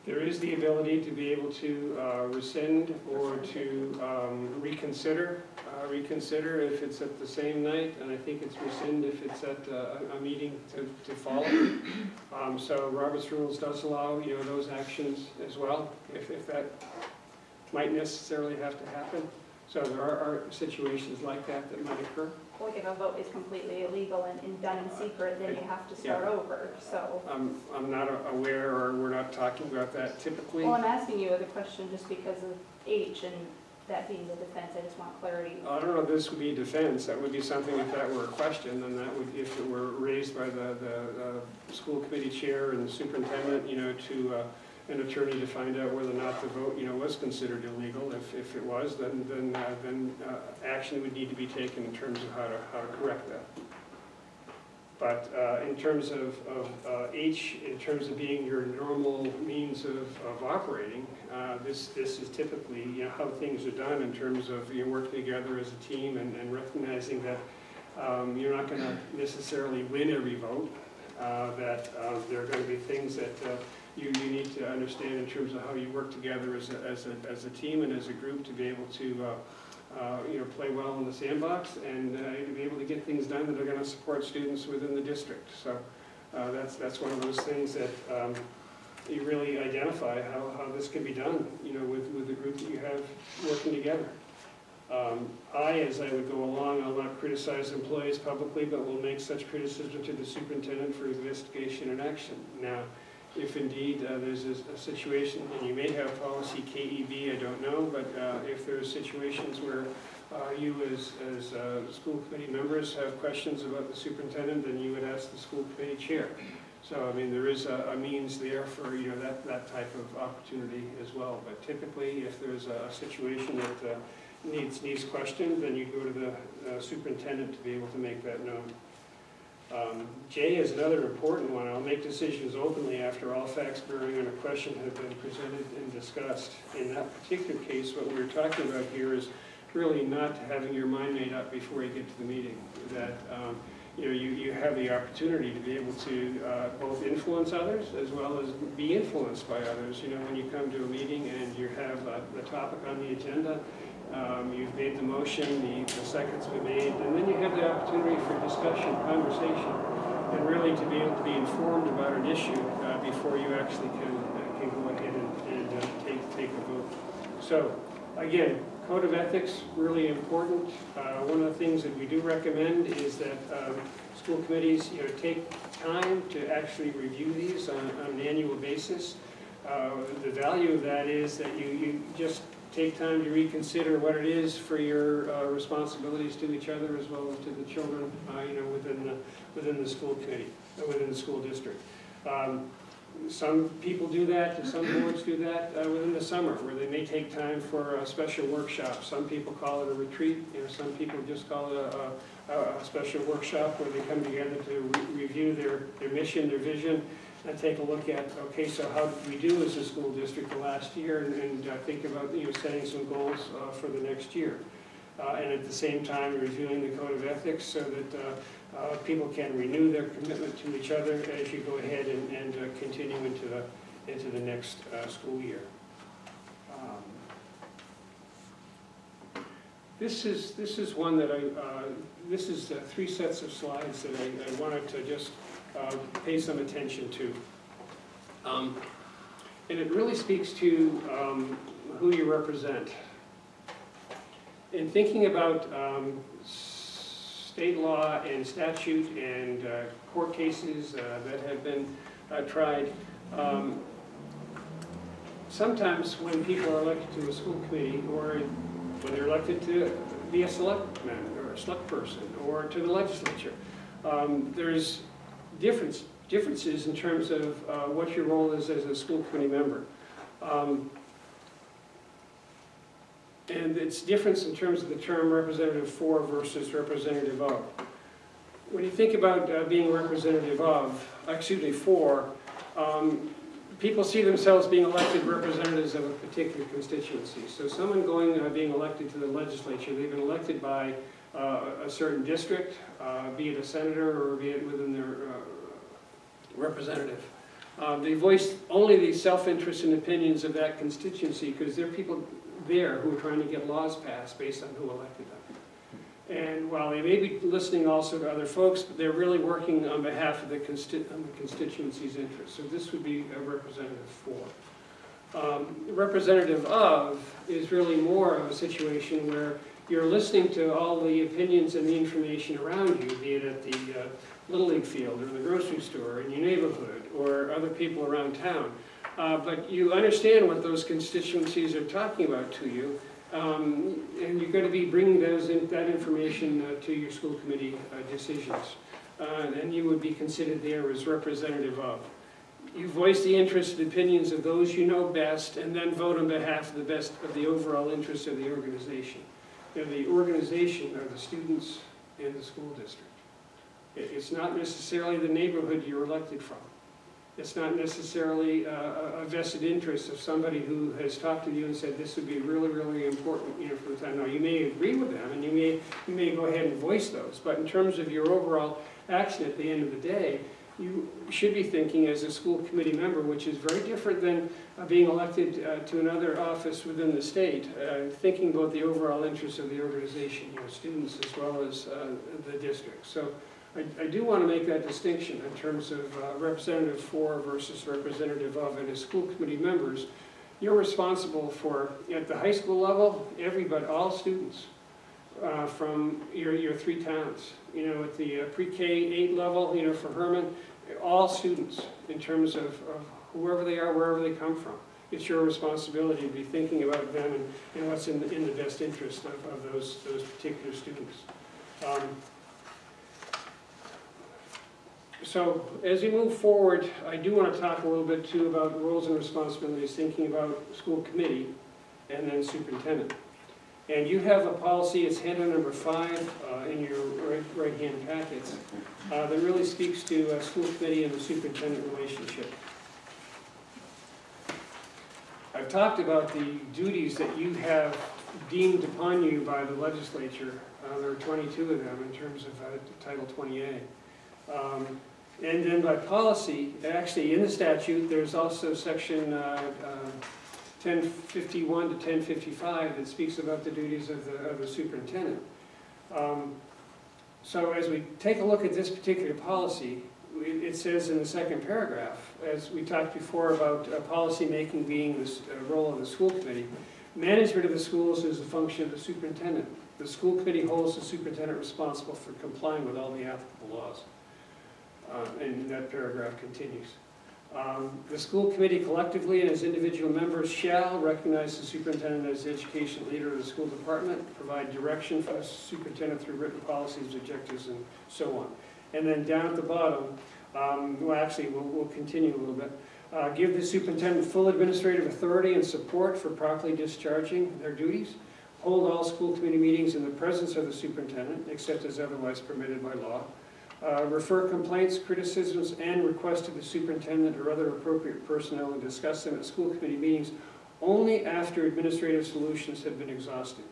Speaker 3: There is the ability to be able to uh, rescind or to um, reconsider, uh, reconsider if it's at the same night, and I think it's rescind if it's at uh, a meeting to to follow. Um, So Robert's Rules does allow, you know, those actions as well, if if that might necessarily have to happen. So there are are situations like that that might occur.
Speaker 4: Like if a vote is completely illegal and, and done in secret, then you have to start over, so.
Speaker 3: I'm I'm not aware, or we're not talking about that typically.
Speaker 4: Well, I'm asking you the question just because of H and that being the defense, I just want clarity.
Speaker 3: I don't know, if this would be defense, that would be something, if that were a question, then that would, if it were raised by the, the, uh school committee chair and the superintendent, you know, to, uh, an attorney to find out whether or not the vote, you know, was considered illegal. If, if it was, then, then, uh, then, uh, action would need to be taken in terms of how to, how to correct that. But uh, in terms of, of uh, H, in terms of being your normal means of, of operating, uh, this, this is typically, you know, how things are done in terms of you working together as a team and, and recognizing that um, you're not gonna necessarily win every vote, uh, that there are gonna be things that you, you need to understand in terms of how you work together as a, as a, as a team and as a group to be able to, uh, uh, you know, play well in the sandbox and uh, to be able to get things done that are gonna support students within the district. So uh, that's, that's one of those things that um, you really identify how, how this can be done, you know, with, with the group that you have working together. Um, I, as I would go along, I'll not criticize employees publicly, but will make such criticism to the superintendent for investigation and action. Now, if indeed uh, there's a a situation, and you may have policy KEB, I don't know, but uh, if there's situations where uh, you as, as uh, school committee members have questions about the superintendent, then you would ask the school committee chair. So, I mean, there is a, a means there for, you know, that, that type of opportunity as well. But typically, if there's a situation that uh, needs, needs questioned, then you go to the superintendent to be able to make that known. Um, J is another important one. I'll make decisions openly after all facts bearing on a question have been presented and discussed. In that particular case, what we're talking about here is really not having your mind made up before you get to the meeting. That, um, you know, you, you have the opportunity to be able to uh, both influence others as well as be influenced by others. You know, when you come to a meeting and you have uh, the topic on the agenda, um, You've made the motion, the the second's been made, and then you have the opportunity for discussion, conversation, and really to be able to be informed about an issue uh, before you actually can, uh, can go ahead and, and uh, take, take a vote. So, again, code of ethics, really important. Uh, One of the things that we do recommend is that um, school committees, you know, take time to actually review these on on an annual basis. Uh, The value of that is that you, you just take time to reconsider what it is for your uh, responsibilities to each other as well as to the children, uh, you know, within the, within the school committee, uh, within the school district. Um, Some people do that, and some boards do that uh, within the summer, where they may take time for a special workshop. Some people call it a retreat, you know, some people just call it a, a, a special workshop where they come together to re- review their, their mission, their vision, and take a look at, okay, so how did we do as a school district the last year, and, and uh, think about, you know, setting some goals uh, for the next year. Uh, And at the same time, reviewing the code of ethics so that uh, uh, people can renew their commitment to each other as you go ahead and, and uh, continue into the, into the next school year. Um, This is, this is one that I, this is three sets of slides that I I wanted to just uh, pay some attention to. Um, And it really speaks to um, who you represent. In thinking about um, state law and statute and uh, court cases uh, that have been uh, tried, um, sometimes when people are elected to a school committee or when they're elected to be a selectman or a select person or to the legislature, um, there's difference, differences in terms of uh, what your role is as a school committee member. Um, And it's difference in terms of the term representative for versus representative of. When you think about uh, being representative of, excuse me, for, um, people see themselves being elected representatives of a particular constituency. So someone going, uh, being elected to the legislature, they've been elected by uh, a certain district, uh, be it a senator or be it within their uh, representative. Um, They voice only the self-interest and opinions of that constituency because there are people there who are trying to get laws passed based on who elected them. And while they may be listening also to other folks, they're really working on behalf of the consti- on the constituency's interests. So this would be a representative for. Um, Representative of is really more of a situation where you're listening to all the opinions and the information around you, be it at the uh, Little League field or the grocery store in your neighborhood or other people around town. Uh, But you understand what those constituencies are talking about to you, um, and you're going to be bringing those, in- that information uh, to your school committee uh, decisions. Uh, And you would be considered there as representative of. You voice the interests and opinions of those you know best, and then vote on behalf of the best, of the overall interests of the organization. You know, the organization are the students and the school district. It- It's not necessarily the neighborhood you're elected from. It's not necessarily uh, a vested interest of somebody who has talked to you and said, this would be really, really important, you know, for the town. Now, you may agree with them, and you may, you may go ahead and voice those, but in terms of your overall action at the end of the day, you should be thinking as a school committee member, which is very different than uh, being elected uh, to another office within the state, uh, thinking about the overall interests of the organization, you know, students as well as uh, the district. So I, I do want to make that distinction in terms of uh, representative for versus representative of, and as school committee members, you're responsible for, at the high school level, everybody, all students uh, from your, your three towns. You know, at the uh, pre-K eight level, you know, for Hermon, all students in terms of, of whoever they are, wherever they come from. It's your responsibility to be thinking about them and, and what's in the, in the best interest of, of those, those particular students. Um, So as we move forward, I do want to talk a little bit too about roles and responsibilities, thinking about school committee and then superintendent. And you have a policy, it's header number five uh, in your right- right-hand packets, uh, that really speaks to uh, school committee and the superintendent relationship. I've talked about the duties that you have deemed upon you by the legislature. Uh, There are 22 of them in terms of uh, Title 20A. Um, And then by policy, actually in the statute, there's also section uh, uh, 1051 to 1055 that speaks about the duties of the, of the superintendent. Um, So as we take a look at this particular policy, it says in the second paragraph, as we talked before about uh, policymaking being the uh, role of the school committee, management of the schools is a function of the superintendent. The school committee holds the superintendent responsible for complying with all the applicable laws. Uh, And that paragraph continues. Um, The school committee collectively and as individual members shall recognize the superintendent as the education leader of the school department, provide direction for the superintendent through written policies, objectives, and so on. And then down at the bottom, um, well, actually, we'll, we'll continue a little bit. Uh, Give the superintendent full administrative authority and support for properly discharging their duties. Hold all school committee meetings in the presence of the superintendent, except as otherwise permitted by law. Uh, Refer complaints, criticisms, and requests to the superintendent or other appropriate personnel and discuss them at school committee meetings only after administrative solutions have been exhausted.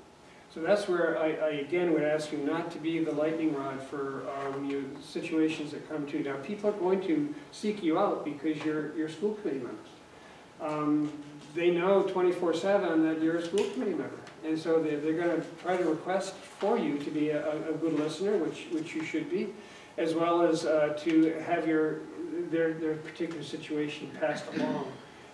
Speaker 3: So that's where I, I again would ask you not to be the lightning rod for um, situations that come to you. Now, people are going to seek you out because you're, you're school committee members. Um, They know twenty-four seven that you're a school committee member. And so they're, they're gonna try to request for you to be a a good listener, which, which you should be, as well as uh, to have your, their, their particular situation passed along.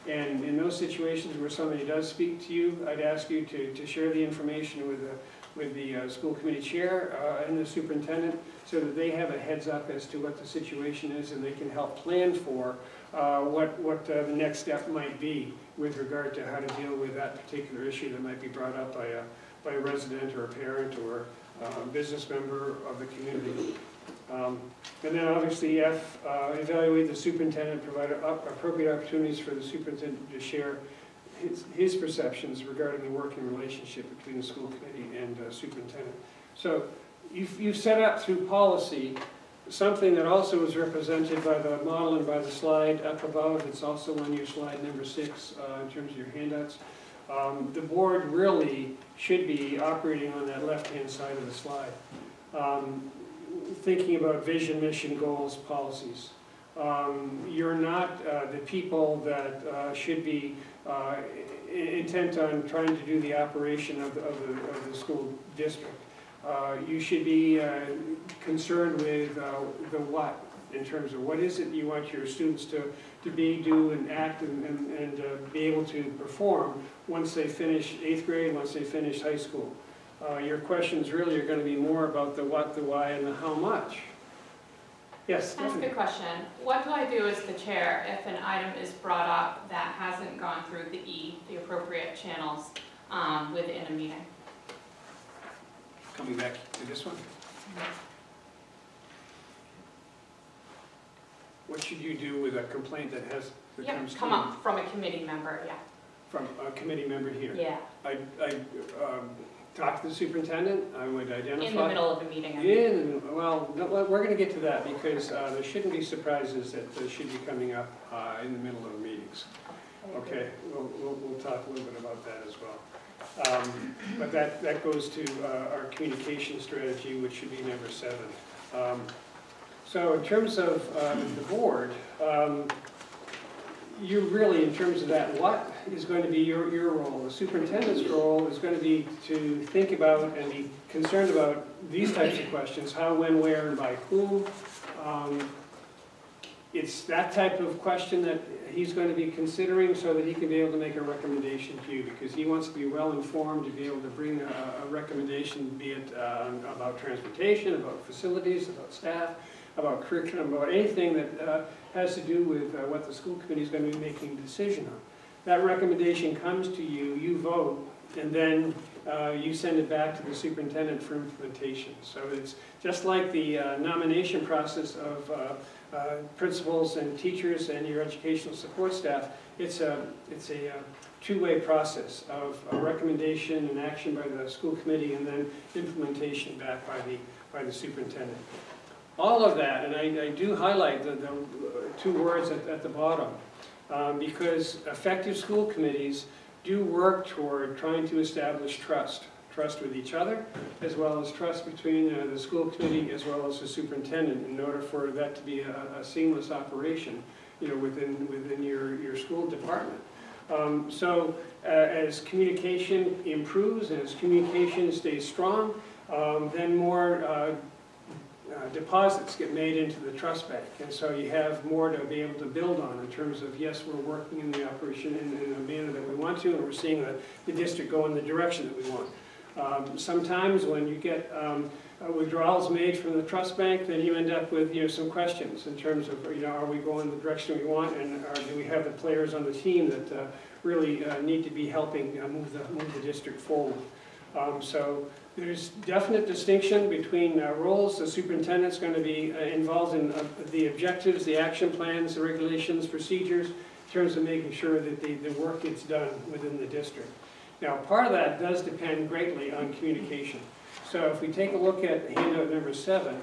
Speaker 3: And in those situations where somebody does speak to you, I'd ask you to, to share the information with the, with the uh, school committee chair uh, and the superintendent so that they have a heads up as to what the situation is and they can help plan for uh, what, what the next step might be with regard to how to deal with that particular issue that might be brought up by a, by a resident or a parent or uh, a business member of the community. Um, And then obviously F, uh, evaluate the superintendent, provide up- appropriate opportunities for the superintendent to share his, his perceptions regarding the working relationship between the school committee and uh, superintendent. So you've, you've set up through policy something that also is represented by the model and by the slide up above. It's also on your slide number six uh, in terms of your handouts. Um, The board really should be operating on that left-hand side of the slide. Um, Thinking about vision, mission, goals, policies. Um, You're not uh, the people that uh, should be uh, intent on trying to do the operation of the, of the, of the school district. Uh, You should be uh, concerned with uh, the what, in terms of what is it you want your students to, to be, do, and act, and, and and, be able to perform once they finish eighth grade, once they finish high school. Uh, Your questions really are gonna be more about the what, the why, and the how much. Yes?
Speaker 1: That's a good question. What do I do as the chair if an item is brought up that hasn't gone through the E, the appropriate channels, um, within a meeting?
Speaker 3: Coming back to this one, what should you do with a complaint that has, that
Speaker 1: Yep,
Speaker 3: comes to you?
Speaker 1: come up from a committee member, yeah.
Speaker 3: from a committee member here.
Speaker 1: Yeah,
Speaker 3: I, I, um, talk to the superintendent, I would identify.
Speaker 1: in the middle of a meeting. I mean.
Speaker 3: In, well, no, we're gonna get to that, because, uh, there shouldn't be surprises that uh, should be coming up, uh, in the middle of meetings. Okay, we'll, we'll, we'll talk a little bit about that as well. Um, But that, that goes to uh, our communication strategy, which should be number seven. Um, So in terms of um, the board, um, you really, in terms of that, what is going to be your, your role? The superintendent's role is going to be to think about and be concerned about these types of questions, how, when, where, and by whom. Um, It's that type of question that he's going to be considering so that he can be able to make a recommendation to you, because he wants to be well-informed to be able to bring a, a recommendation, be it uh, about transportation, about facilities, about staff, about curriculum, about anything that uh, has to do with uh, what the school committee is going to be making a decision on. That recommendation comes to you, you vote, and then uh, you send it back to the superintendent for implementation. So it's just like the uh, nomination process of uh, uh, principals and teachers and your educational support staff. It's a, it's a uh, two-way process of a recommendation and action by the school committee and then implementation back by the, by the superintendent. All of that, and I, I do highlight the, the uh, two words at, at the bottom, um, because effective school committees do work toward trying to establish trust. Trust with each other, as well as trust between uh, the school committee as well as the superintendent, in order for that to be a, a seamless operation, you know, within, within your, your school department. Um, so, uh, as communication improves and as communication stays strong, um, then more uh, uh, deposits get made into the trust bank. And so you have more to be able to build on in terms of, yes, we're working in the operation in, in a manner that we want to, and we're seeing the, the district go in the direction that we want. Um, sometimes when you get um, uh, withdrawals made from the trust bank, then you end up with, you know, some questions in terms of, you know, are we going the direction we want, and are, do we have the players on the team that uh, really uh, need to be helping uh, move the, move the district forward. Um, so there's definite distinction between uh, roles. The superintendent's going to be uh, involved in uh, the objectives, the action plans, the regulations, procedures, in terms of making sure that the, the work gets done within the district. Now, part of that does depend greatly on communication. So if we take a look at handout number seven,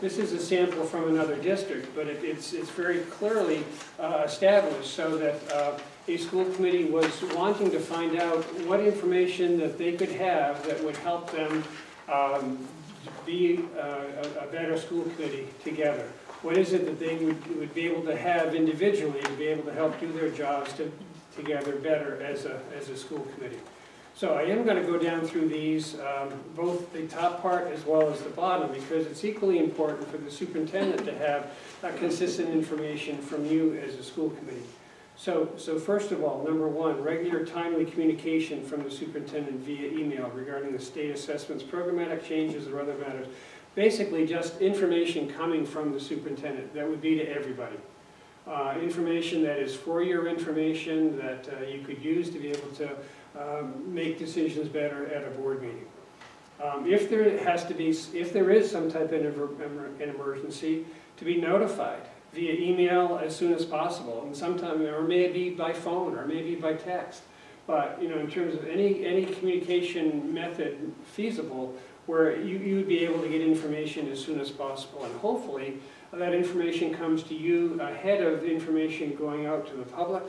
Speaker 3: this is a sample from another district, but it, it's, it's very clearly uh, established so that a school committee was wanting to find out what information that they could have that would help them um, be uh, a, a better school committee together. What is it that they would, would be able to have individually to be able to help do their jobs to, together better as a, as a school committee? So I am going to go down through these, um, both the top part as well as the bottom, because it's equally important for the superintendent to have consistent information from you as a school committee. So, so first of all, number one, regular timely communication from the superintendent via email regarding the state assessments, programmatic changes, or other matters. Basically, just information coming from the superintendent. That would be to everybody. Uh, information that is for your information that uh, you could use to be able to um, make decisions better at a board meeting. Um, If there has to be, if there is some type of an emergency, to be notified via email as soon as possible, and sometimes, or maybe by phone, or maybe by text. But, you know, in terms of any, any communication method feasible, where you, you would be able to get information as soon as possible, and hopefully, that information comes to you ahead of information going out to the public,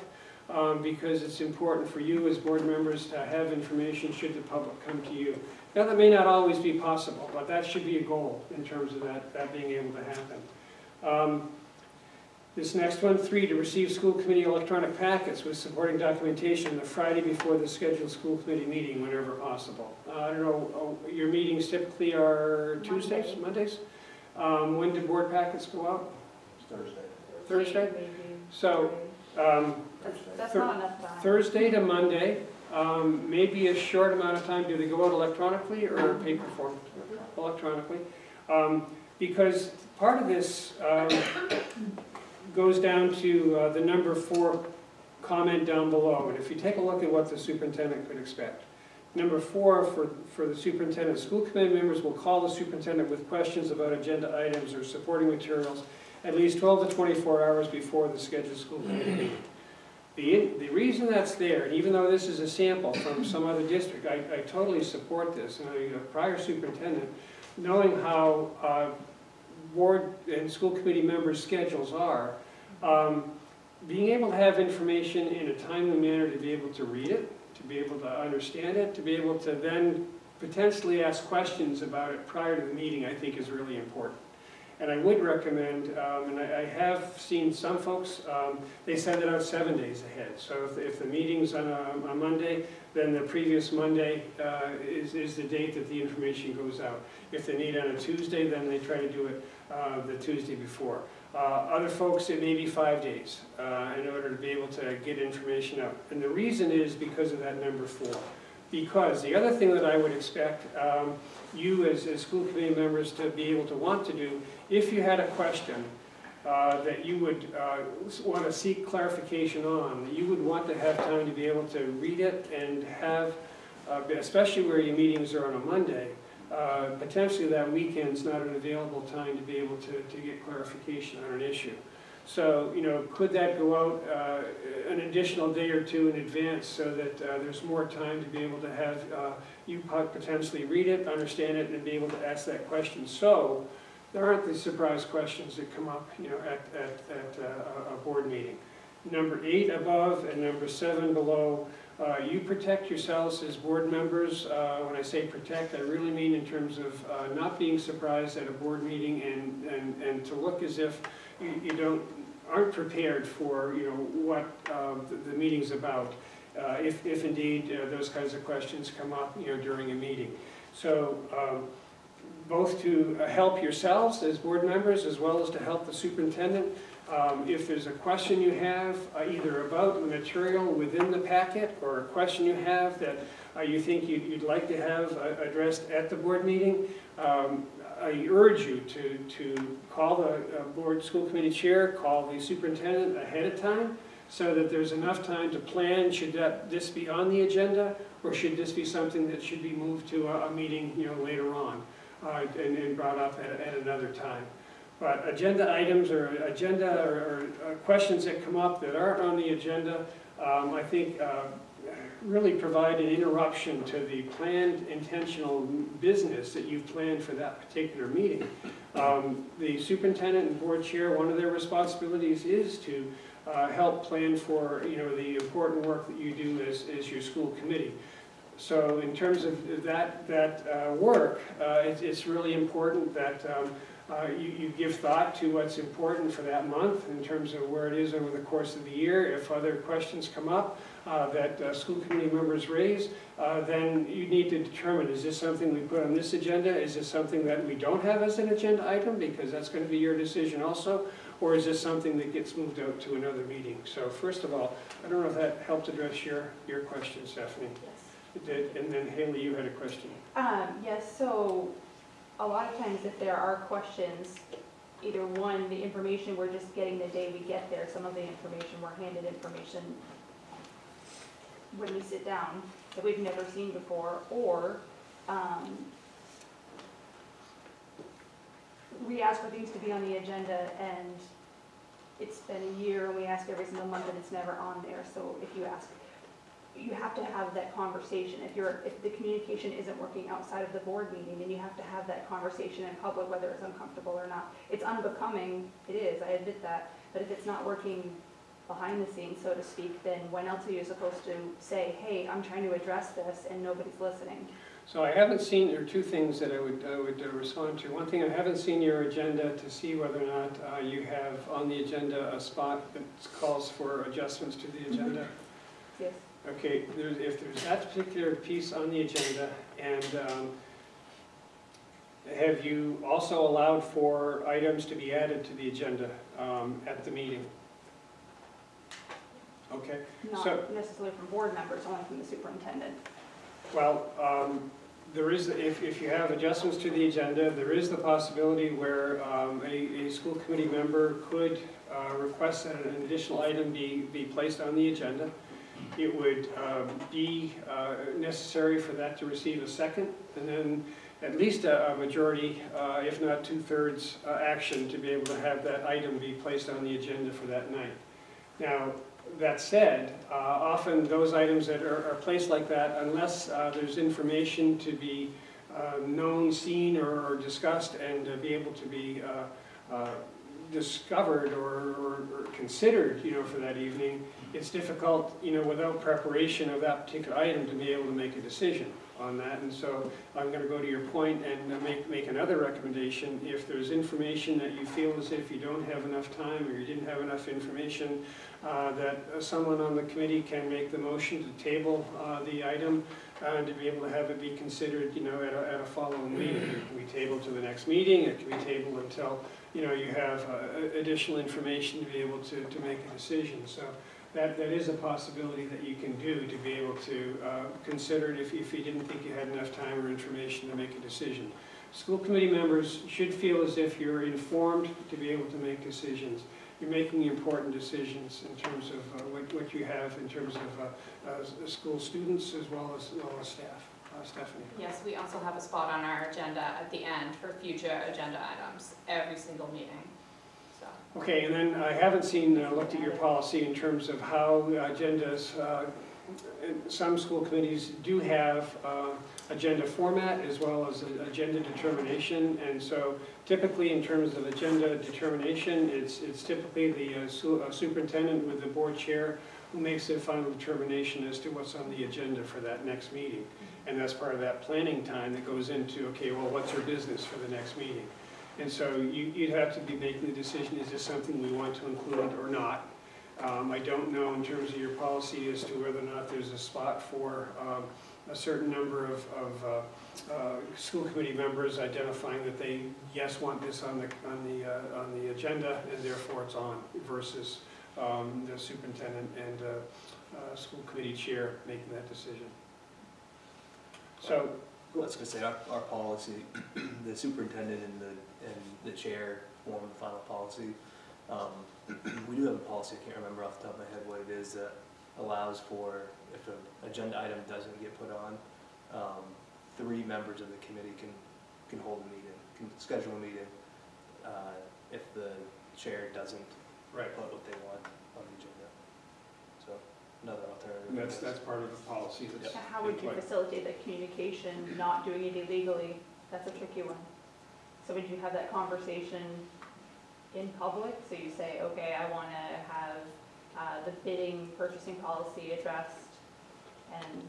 Speaker 3: um, because it's important for you as board members to have information should the public come to you. Now, that may not always be possible, but that should be a goal in terms of that, that being able to happen. Um, This next one, three, to receive school committee electronic packets with supporting documentation the Friday before the scheduled school committee meeting whenever possible. Uh, I don't know, uh, your meetings typically are Tuesdays, Mondays? Um, When do board packets go out?
Speaker 5: It's Thursday.
Speaker 3: Thursday?
Speaker 4: Maybe.
Speaker 3: So, um,
Speaker 4: That's, that's not enough time.
Speaker 3: Thursday to Monday, um, maybe a short amount of time, do they go out electronically or paper form? Electronically. Um, Because part of this um, goes down to uh, the number four comment down below. And if you take a look at what the superintendent could expect. Number four, for, for the superintendent, school committee members will call the superintendent with questions about agenda items or supporting materials at least 12 to 24 hours before the scheduled school committee meeting. The, the reason that's there, and even though this is a sample from some other district, I, I totally support this, and a prior superintendent, knowing how, uh, board and school committee members' schedules are, um, being able to have information in a timely manner to be able to read it, to be able to understand it, to be able to then potentially ask questions about it prior to the meeting, I think is really important. And I would recommend, um, and I I have seen some folks, um, they send it out seven days ahead. So if, if the meeting's on a, a Monday, then the previous Monday uh, is, is the date that the information goes out. If they need on a Tuesday, then they try to do it uh, the Tuesday before. Uh, Other folks, it may be five days uh, in order to be able to get information out. And the reason is because of that number four. Because the other thing that I would expect um, you as, as school committee members to be able to want to do, if you had a question uh, that you would want to seek clarification on, you would want to have time to be able to read it and have, uh, especially where your meetings are on a Monday, uh, potentially that weekend's not an available time to be able to, to get clarification on an issue. So, you know, could that go out uh, an additional day or two in advance so that uh, there's more time to be able to have uh, you potentially read it, understand it, and be able to ask that question? So there aren't the surprise questions that come up, you know, at, at, at uh, a, a board meeting. Number eight above and number seven below, uh, you protect yourselves as board members. Uh, When I say protect, I really mean in terms of uh, not being surprised at a board meeting and, and, and to look as if you, you don't, aren't prepared for, you know, what um, the, the meeting's about. Uh, If, if indeed uh, those kinds of questions come up, you know, during a meeting. So um, both to help yourselves as board members as well as to help the superintendent. Um, If there's a question you have, uh, either about the material within the packet or a question you have that uh, you think you'd you'd like to have uh, addressed at the board meeting, um, I urge you to, to call the uh, board school committee chair, call the superintendent ahead of time so that there's enough time to plan, should that, this be on the agenda or should this be something that should be moved to a, a meeting, you know, later on uh, and, and brought up at, at another time. But agenda items or agenda or, or uh, questions that come up that aren't on the agenda, um, I think uh, really provide an interruption to the planned intentional business that you've planned for that particular meeting. Um, The superintendent and board chair, one of their responsibilities is to uh, help plan for, you know, the important work that you do as, as your school committee. So in terms of that, that uh, work, uh, it's, it's really important that um, uh, you, you give thought to what's important for that month in terms of where it is over the course of the year. If other questions come up uh, that uh, school committee members raise, uh, then you need to determine, is this something we put on this agenda? Is this something that we don't have as an agenda item? Because that's going to be your decision also. Or is this something that gets moved out to another meeting? So first of all, I don't know if that helped address your, your question, Stephanie.
Speaker 4: Yes.
Speaker 3: It did. And then Haley, you had a question.
Speaker 4: Um, yes, so a lot of times if there are questions, either one, the information we're just getting the day we get there, some of the information, we're handed information when we sit down that we've never seen before, or, um, we ask for things to be on the agenda and it's been a year and we ask every single month and it's never on there, so if you ask you have to have that conversation. If you're, if the communication isn't working outside of the board meeting, then you have to have that conversation in public, whether it's uncomfortable or not. It's unbecoming, it is, I admit that, but if it's not working behind the scenes, so to speak, then when else are you supposed to say, hey, I'm trying to address this and nobody's listening?
Speaker 3: So I haven't seen, there are two things that I would, I would uh, respond to. One thing, I haven't seen your agenda to see whether or not uh, you have on the agenda a spot that calls for adjustments to the agenda.
Speaker 4: Yes,
Speaker 3: Okay, there's, if there's that particular piece on the agenda, and um, have you also allowed for items to be added to the agenda um, at the meeting? Okay, So-
Speaker 4: not necessarily from board members, only from the superintendent.
Speaker 3: well, um, there is, if, if you have adjustments to the agenda, there is the possibility where um, a, a school committee member could uh, request that an additional item be, be placed on the agenda. It would um, be uh, necessary for that to receive a second, and then at least a a majority, uh, if not two-thirds, uh, action to be able to have that item be placed on the agenda for that night. Now, that said, uh, often those items that are are placed like that, unless uh, there's information to be uh, known, seen, or or discussed, and be able to be uh, uh, discovered or or- or considered, you know, for that evening, it's difficult, you know, without preparation of that particular item to be able to make a decision on that. And so I'm going to go to your point and uh, make, make another recommendation. If there's information that you feel as if you don't have enough time or you didn't have enough information, uh, that uh, someone on the committee can make the motion to table uh, the item uh, and to be able to have it be considered, you know, at a, at a following meeting. It can be tabled to the next meeting, it can be tabled until, you know, you have uh, additional information to be able to, to make a decision. So that, that is a possibility that you can do to be able to uh, consider it if, if you didn't think you had enough time or information to make a decision. School committee members should feel as if you're informed to be able to make decisions. You're making important decisions in terms of uh, what, what you have in terms of uh, uh, school students as well as, well as staff. Uh, Stephanie?
Speaker 1: Yes, we also have a spot on our agenda at the end for future agenda items, every single meeting.
Speaker 3: Okay, and then I haven't seen, uh, looked at your policy in terms of how agendas, uh, some school committees do have uh, agenda format as well as agenda determination. And so typically, in terms of agenda determination, it's it's typically the uh, su- uh, superintendent with the board chair who makes the final determination as to what's on the agenda for that next meeting. And that's part of that planning time that goes into, okay, well, what's your business for the next meeting? And so you, you'd have to be making the decision, is this something we want to include or not? Um, I don't know in terms of your policy as to whether or not there's a spot for, um, a certain number of, of, uh, uh, school committee members identifying that they, yes, want this on the, on the, uh, on the agenda, and therefore it's on, versus, um, the superintendent and, uh, uh, school committee chair making that decision. So,
Speaker 6: I was gonna say, our, our policy, the superintendent and the, and the chair form the final policy. Um, We do have a policy, I can't remember off the top of my head what it is, that allows for, if an agenda item doesn't get put on, um, three members of the committee can, can hold a meeting, can schedule a meeting, uh, if the chair doesn't
Speaker 3: right,
Speaker 6: put what they want on the agenda. So, another alternative.
Speaker 3: that's, that's part of the policy that's.
Speaker 4: Now, How would you
Speaker 3: in play.
Speaker 4: facilitate the communication, not doing it illegally? That's a tricky one. So would you have that conversation in public? So you say, okay, I want to have uh, the bidding, purchasing policy addressed, and,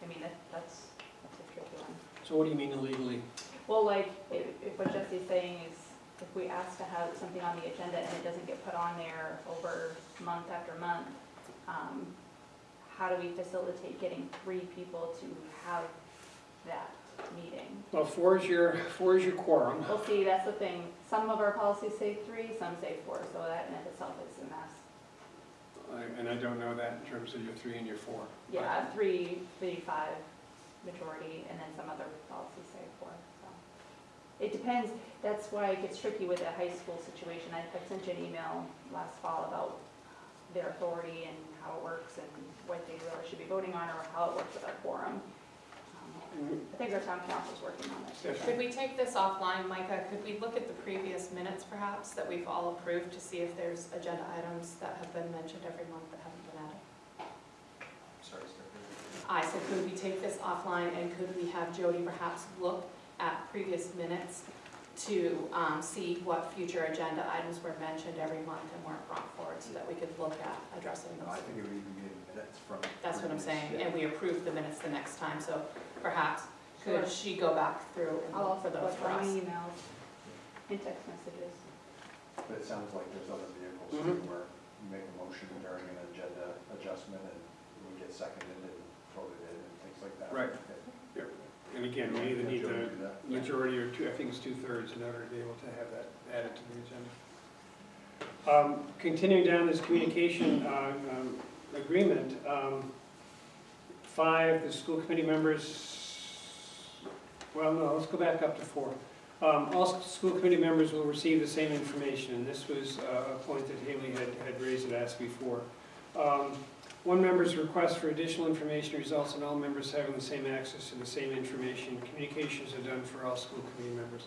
Speaker 4: I mean, that- that's, that's a tricky one.
Speaker 3: So what do you mean illegally?
Speaker 4: Well, like, if, if what Jesse's saying is, if we ask to have something on the agenda and it doesn't get put on there over month after month, um, how do we facilitate getting three people to have that meeting?
Speaker 3: Well, four is your, four is your quorum.
Speaker 4: Well, see, that's the thing, some of our policies say three, some say four, so that in of itself is a mess.
Speaker 3: I- And I don't know that in terms of your three and your four.
Speaker 4: Yeah, three, three, five, majority, and then some other policies say four, so. It depends, that's why it gets tricky with a high school situation. I, I sent you an email last fall about their authority and how it works and what they really should be voting on, or how it works with our quorum. I think our town council's working on it.
Speaker 1: Could we take this offline, Micah? Could we look at the previous minutes perhaps that we've all approved to see if there's agenda items that have been mentioned every month that haven't been added?
Speaker 5: Sorry, Stephanie.
Speaker 1: I said, could we take this offline and could we have Jody perhaps look at previous minutes to um, see what future agenda items were mentioned every month and weren't brought forward so that we could look at addressing
Speaker 5: No, I
Speaker 1: those?
Speaker 5: think it would even be in minutes from.
Speaker 1: That's what I'm saying,
Speaker 5: previous-
Speaker 1: and we approved the minutes the next time, so perhaps
Speaker 4: Sure.
Speaker 1: could she go back through and
Speaker 4: I'll
Speaker 1: look for
Speaker 4: also
Speaker 1: those
Speaker 4: look
Speaker 1: for
Speaker 4: on my
Speaker 1: us?
Speaker 4: emails and text messages.
Speaker 5: But it sounds like there's other vehicles too where you make a motion during an agenda adjustment and we get seconded and voted in and things like that.
Speaker 3: Right.
Speaker 5: Okay.
Speaker 3: And again, we either need the majority or two, I think it's two-thirds in order to be able to have that added to the agenda. Um, Continuing down this communication uh, um, agreement, um, five, the school committee members, well, no, let's go back up to four. Um, All school committee members will receive the same information, this was uh, a point that Haley had had raised and asked before. Um, One member's request for additional information results in all members having the same access to the same information. Communications are done for all school committee members.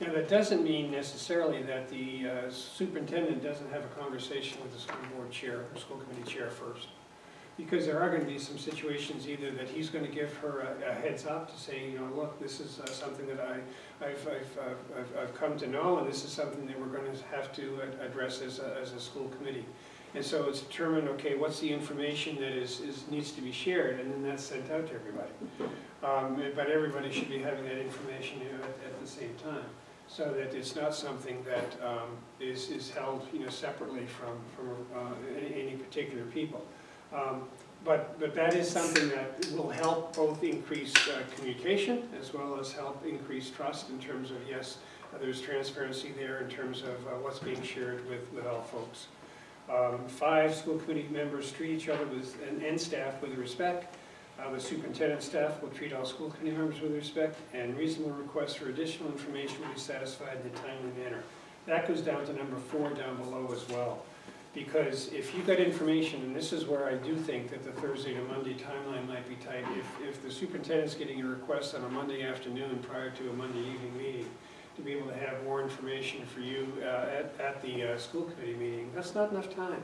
Speaker 3: Now, that doesn't mean necessarily that the uh, superintendent doesn't have a conversation with the school board chair, or school committee chair first. Because there are gonna be some situations either that he's gonna give her a, a heads up to say, you know, look, this is uh, something that I, I've, I've, uh, I've, I've come to know, and this is something that we're gonna have to address as a, as a school committee. And so it's determined, okay, what's the information that is, is, needs to be shared, and then that's sent out to everybody. Um, but everybody should be having that information you know, at, at the same time, so that it's not something that, um, is, is held, you know, separately from, from, uh, any, any particular people. Um, But, but that is something that will help both increase uh, communication as well as help increase trust in terms of, yes, uh, there's transparency there in terms of uh, what's being shared with, with all folks. Um, Five, school committee members treat each other with, and, and staff with respect. Uh, The superintendent staff will treat all school committee members with respect, and reasonable requests for additional information will be satisfied in a timely manner. That goes down to number four down below as well. Because if you got information, and this is where I do think that the Thursday to Monday timeline might be tight, if, if the superintendent's getting a request on a Monday afternoon prior to a Monday evening meeting, to be able to have more information for you uh, at, at the uh, school committee meeting, that's not enough time.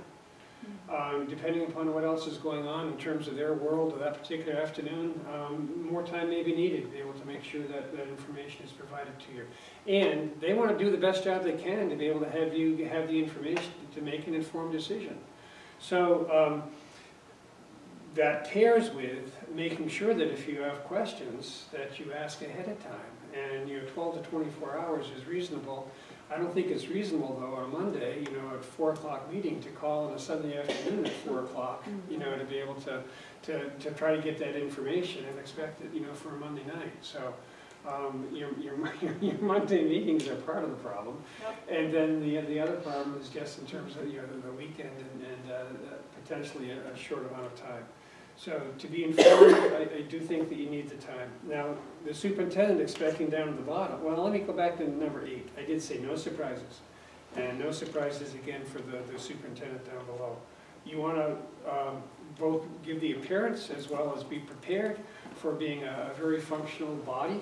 Speaker 3: Um, Depending upon what else is going on in terms of their world of that particular afternoon, um, more time may be needed to be able to make sure that that information is provided to you. And they want to do the best job they can to be able to have you have the information to make an informed decision. So um, that pairs with making sure that if you have questions, that you ask ahead of time. And, you know, 12 to 24 hours is reasonable. I don't think it's reasonable, though, on a Monday, you know, at 4 o'clock meeting, to call on a Sunday afternoon at 4 o'clock, you know, to be able to, to, to try to get that information and expect it, you know, for a Monday night. So, um, your, your, your Monday meetings are part of the problem. And then the, the other problem is just in terms of, you know, the weekend and, and uh, potentially a, a short amount of time. So to be informed, I, I do think that you need the time. Now, the superintendent expecting down at the bottom, well, let me go back to number eight. I did say no surprises. And no surprises again for the, the superintendent down below. You want to um, both give the appearance as well as be prepared for being a, a very functional body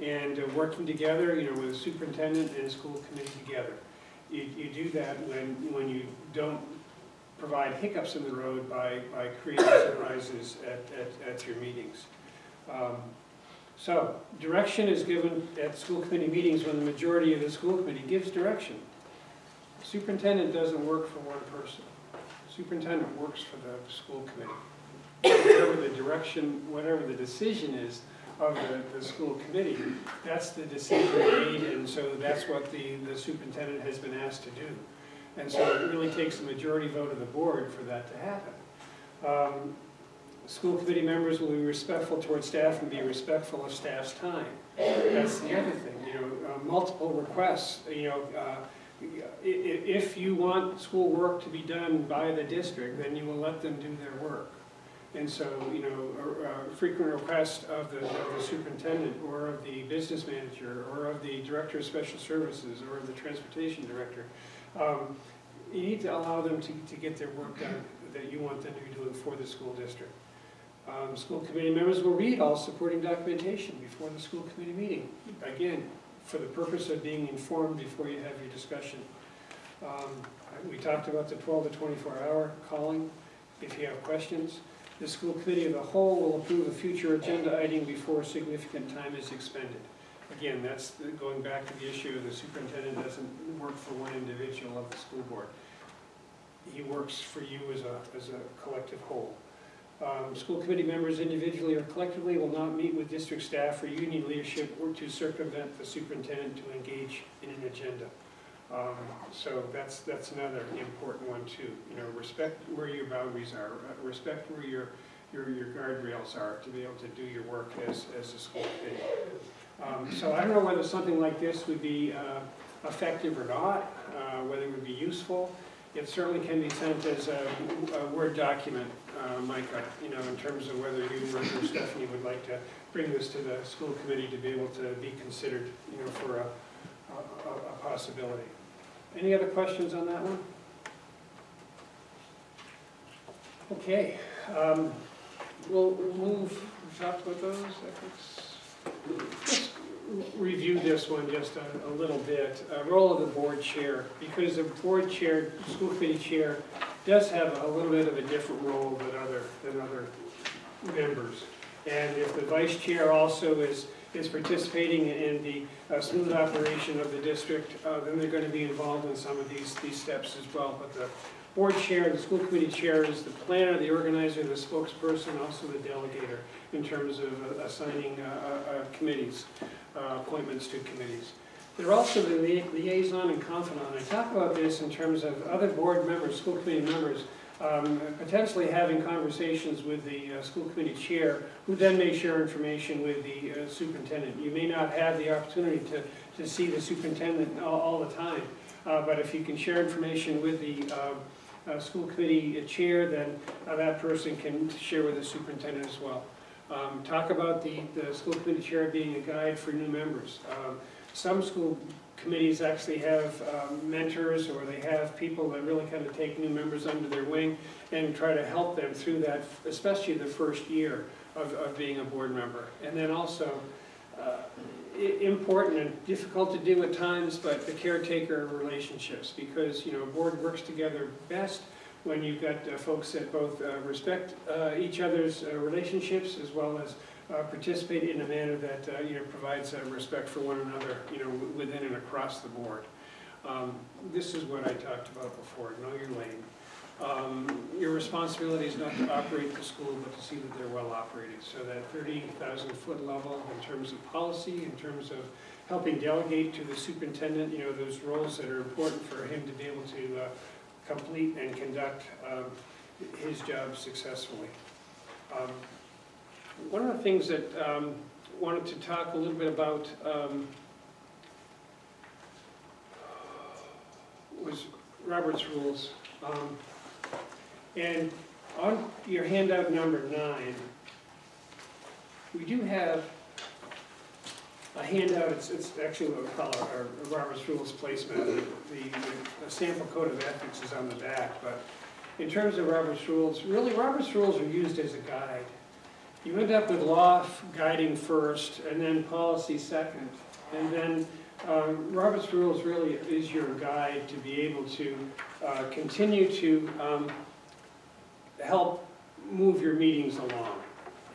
Speaker 3: and uh, working together, you know, with the superintendent and school committee together. You, you do that when, when you don't provide hiccups in the road by, by creating surprises at, at, at your meetings. Um, So, direction is given at school committee meetings when the majority of the school committee gives direction. Superintendent doesn't work for one person. Superintendent works for the school committee. Whatever the direction, whatever the decision is of the, the school committee, that's the decision made, and so that's what the, the superintendent has been asked to do. And so it really takes a majority vote of the board for that to happen. Um, School committee members will be respectful towards staff and be respectful of staff's time. That's the other thing, you know, uh, multiple requests, you know, uh, if you want school work to be done by the district, then you will let them do their work. And so, you know, a- a frequent request of the of the superintendent or of the business manager or of the director of special services or of the transportation director, um, you need to allow them to, to get their work done that you want them to be doing for the school district. Um, School committee members will read all supporting documentation before the school committee meeting. Again, for the purpose of being informed before you have your discussion. Um, We talked about the 12 to 24 hour calling, if you have questions. The school committee of the whole will approve a future agenda item before significant time is expended. Again, that's going back to the issue the superintendent doesn't work for one individual of the school board. He works for you as a, as a collective whole. Um, School committee members individually or collectively will not meet with district staff or union leadership or to circumvent the superintendent to engage in an agenda. Um, So that's, that's another important one too, you know, respect where your boundaries are, uh, respect where your, your, your guardrails are to be able to do your work as, as a school committee. Um, So I don't know whether something like this would be uh, effective or not, uh, whether it would be useful. It certainly can be sent as a a Word document, uh, Micah, you know, in terms of whether you or Stephanie would like to bring this to the school committee to be able to be considered, you know, for a, a, a possibility. Any other questions on that one? Okay, um, we'll move, we talked about those, review this one just a, a little bit. Uh, Role of the board chair, because the board chair, school committee chair, does have a little bit of a different role than other, than other members. And if the vice chair also is, is participating in the uh, smooth operation of the district, uh, then they're gonna be involved in some of these, these steps as well. But the board chair, the school committee chair is the planner, the organizer, the spokesperson, also the delegator in terms of assigning uh, uh, committees, uh, appointments to committees. They're also the lia- liaison and confidant. I talk about this in terms of other board members, school committee members, um, potentially having conversations with the uh, school committee chair, who then may share information with the uh, superintendent. You may not have the opportunity to, to see the superintendent all, all the time, uh, but if you can share information with the um, school committee chair, then that person can share with the superintendent as well. Um, Talk about the, the school committee chair being a guide for new members. Um, Some school committees actually have um, mentors, or they have people that really kind of take new members under their wing and try to help them through that, especially the first year of, of being a board member. And then also, uh, important and difficult to do at times, but the caretaker relationships, because, you know, a board works together best when you've got uh, folks that both uh, respect uh, each other's relationships as well as participate in a manner that, you know, provides respect for one another, you know, within and across the board. Um, This is what I talked about before, know your lane. Um, Your responsibility is not to operate the school, but to see that they're well operated. So that 30,000 foot level in terms of policy, in terms of helping delegate to the superintendent, you know, those roles that are important for him to be able to uh, complete and conduct um, his job successfully. Um, One of the things that um, wanted to talk a little bit about um, was Robert's rules. Um, And on your handout number nine, we do have a handout, it's, it's actually what we call our, our Robert's Rules placement. The, the sample code of ethics is on the back, but in terms of Robert's Rules, really, Robert's Rules are used as a guide. You end up with law guiding first, and then policy second. And then um, Robert's Rules really is your guide to be able to uh, continue to um, help move your meetings along.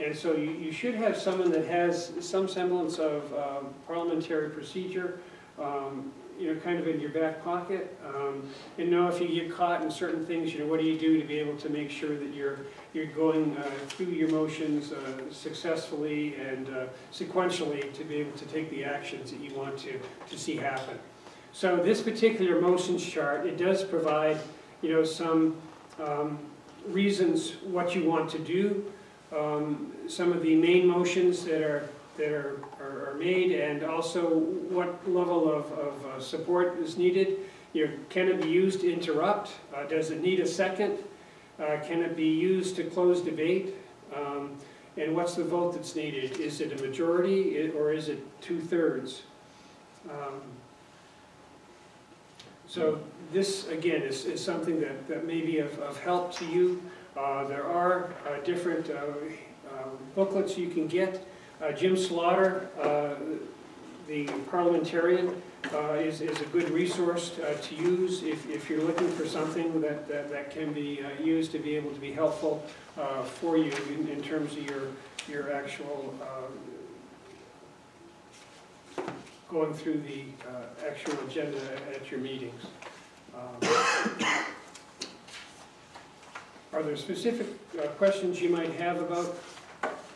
Speaker 3: And so you, you should have someone that has some semblance of um, parliamentary procedure, um, you know, kind of in your back pocket. Um, And know if you get caught in certain things, you know, what do you do to be able to make sure that you're, you're going uh, through your motions uh, successfully and uh, sequentially to be able to take the actions that you want to, to see happen. So this particular motions chart, it does provide, you know, some um, reasons what you want to do, um, some of the main motions that are, that are, are are made, and also what level of, of uh, support is needed. You know, can it be used to interrupt? Uh, Does it need a second? Uh, Can it be used to close debate? Um, And what's the vote that's needed? Is it a majority, or is it two-thirds? Um, So this, again, is, is something that, that may be of, of help to you. Uh, There are uh, different uh, uh, booklets you can get. Uh, Jim Slaughter, the parliamentarian, is, is a good resource uh, to use if, if you're looking for something that, that, that can be used to be able to be helpful for you in, in terms of your, your actual um, going through the uh, actual agenda at your meetings. Um, Are there specific uh, questions you might have about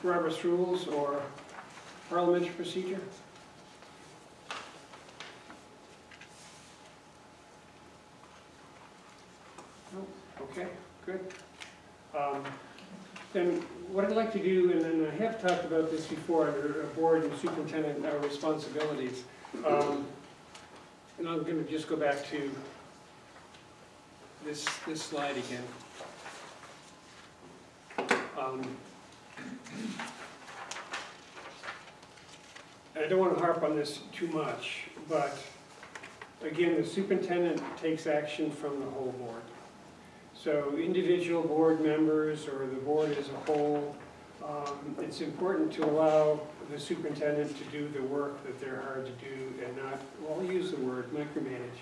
Speaker 3: Robert's rules or parliamentary procedure? No? Okay, good. Um, Then what I'd like to do, and then I have talked about this before, under board and superintendent uh, responsibilities. um, And I'm gonna just go back to this, this slide again. Um, I don't want to harp on this too much, but again, the superintendent takes action from the whole board. So individual board members or the board as a whole Um, It's important to allow the superintendent to do the work that they're hired to do and not, well, I'll use the word micromanage.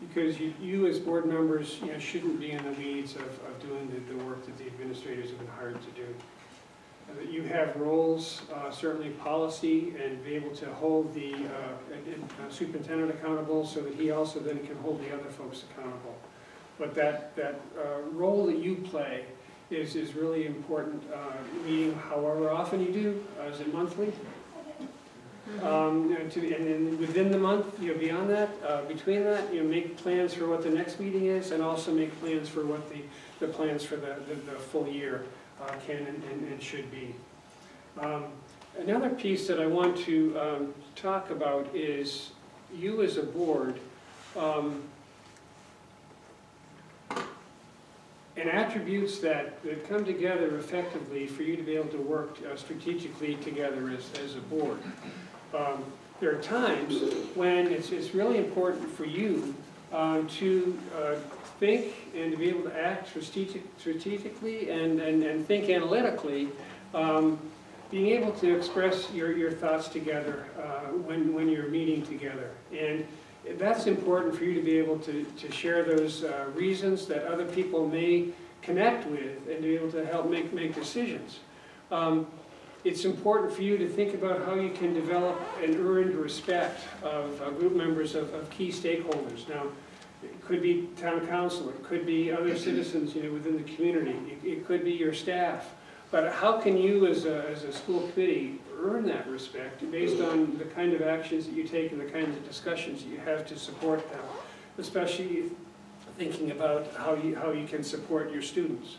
Speaker 3: Because you, you as board members, you know, shouldn't be in the weeds of, of doing the, the work that the administrators have been hired to do. That you have roles, uh, certainly policy, and be able to hold the uh, uh, superintendent accountable so that he also then can hold the other folks accountable. But that, that uh, role that you play is, is really important, uh, meeting however often you do, uh, is it monthly? Um, and to, and then within the month, you know, beyond that, uh, between that, you know, make plans for what the next meeting is, and also make plans for what the, the plans for the, the, the full year, uh, can and, and- and should be. Um, another piece that I want to, um, talk about is you as a board, um, and attributes that, that come together effectively for you to be able to work uh, strategically together as, as a board. Um, There are times when it's, it's really important for you um, to uh, think and to be able to act strategic, strategically and, and, and think analytically, um, being able to express your, your thoughts together uh, when, when you're meeting together. And that's important for you to be able to, to share those uh, reasons that other people may connect with and to be able to help make, make decisions. Um, It's important for you to think about how you can develop an earned respect of uh, group members of, of key stakeholders. Now, it could be town council, it could be other citizens, you know, within the community, it, it could be your staff. But how can you, as a, as a school committee, earn that respect based on the kind of actions that you take and the kinds of discussions that you have to support them? Especially thinking about how you, how you can support your students.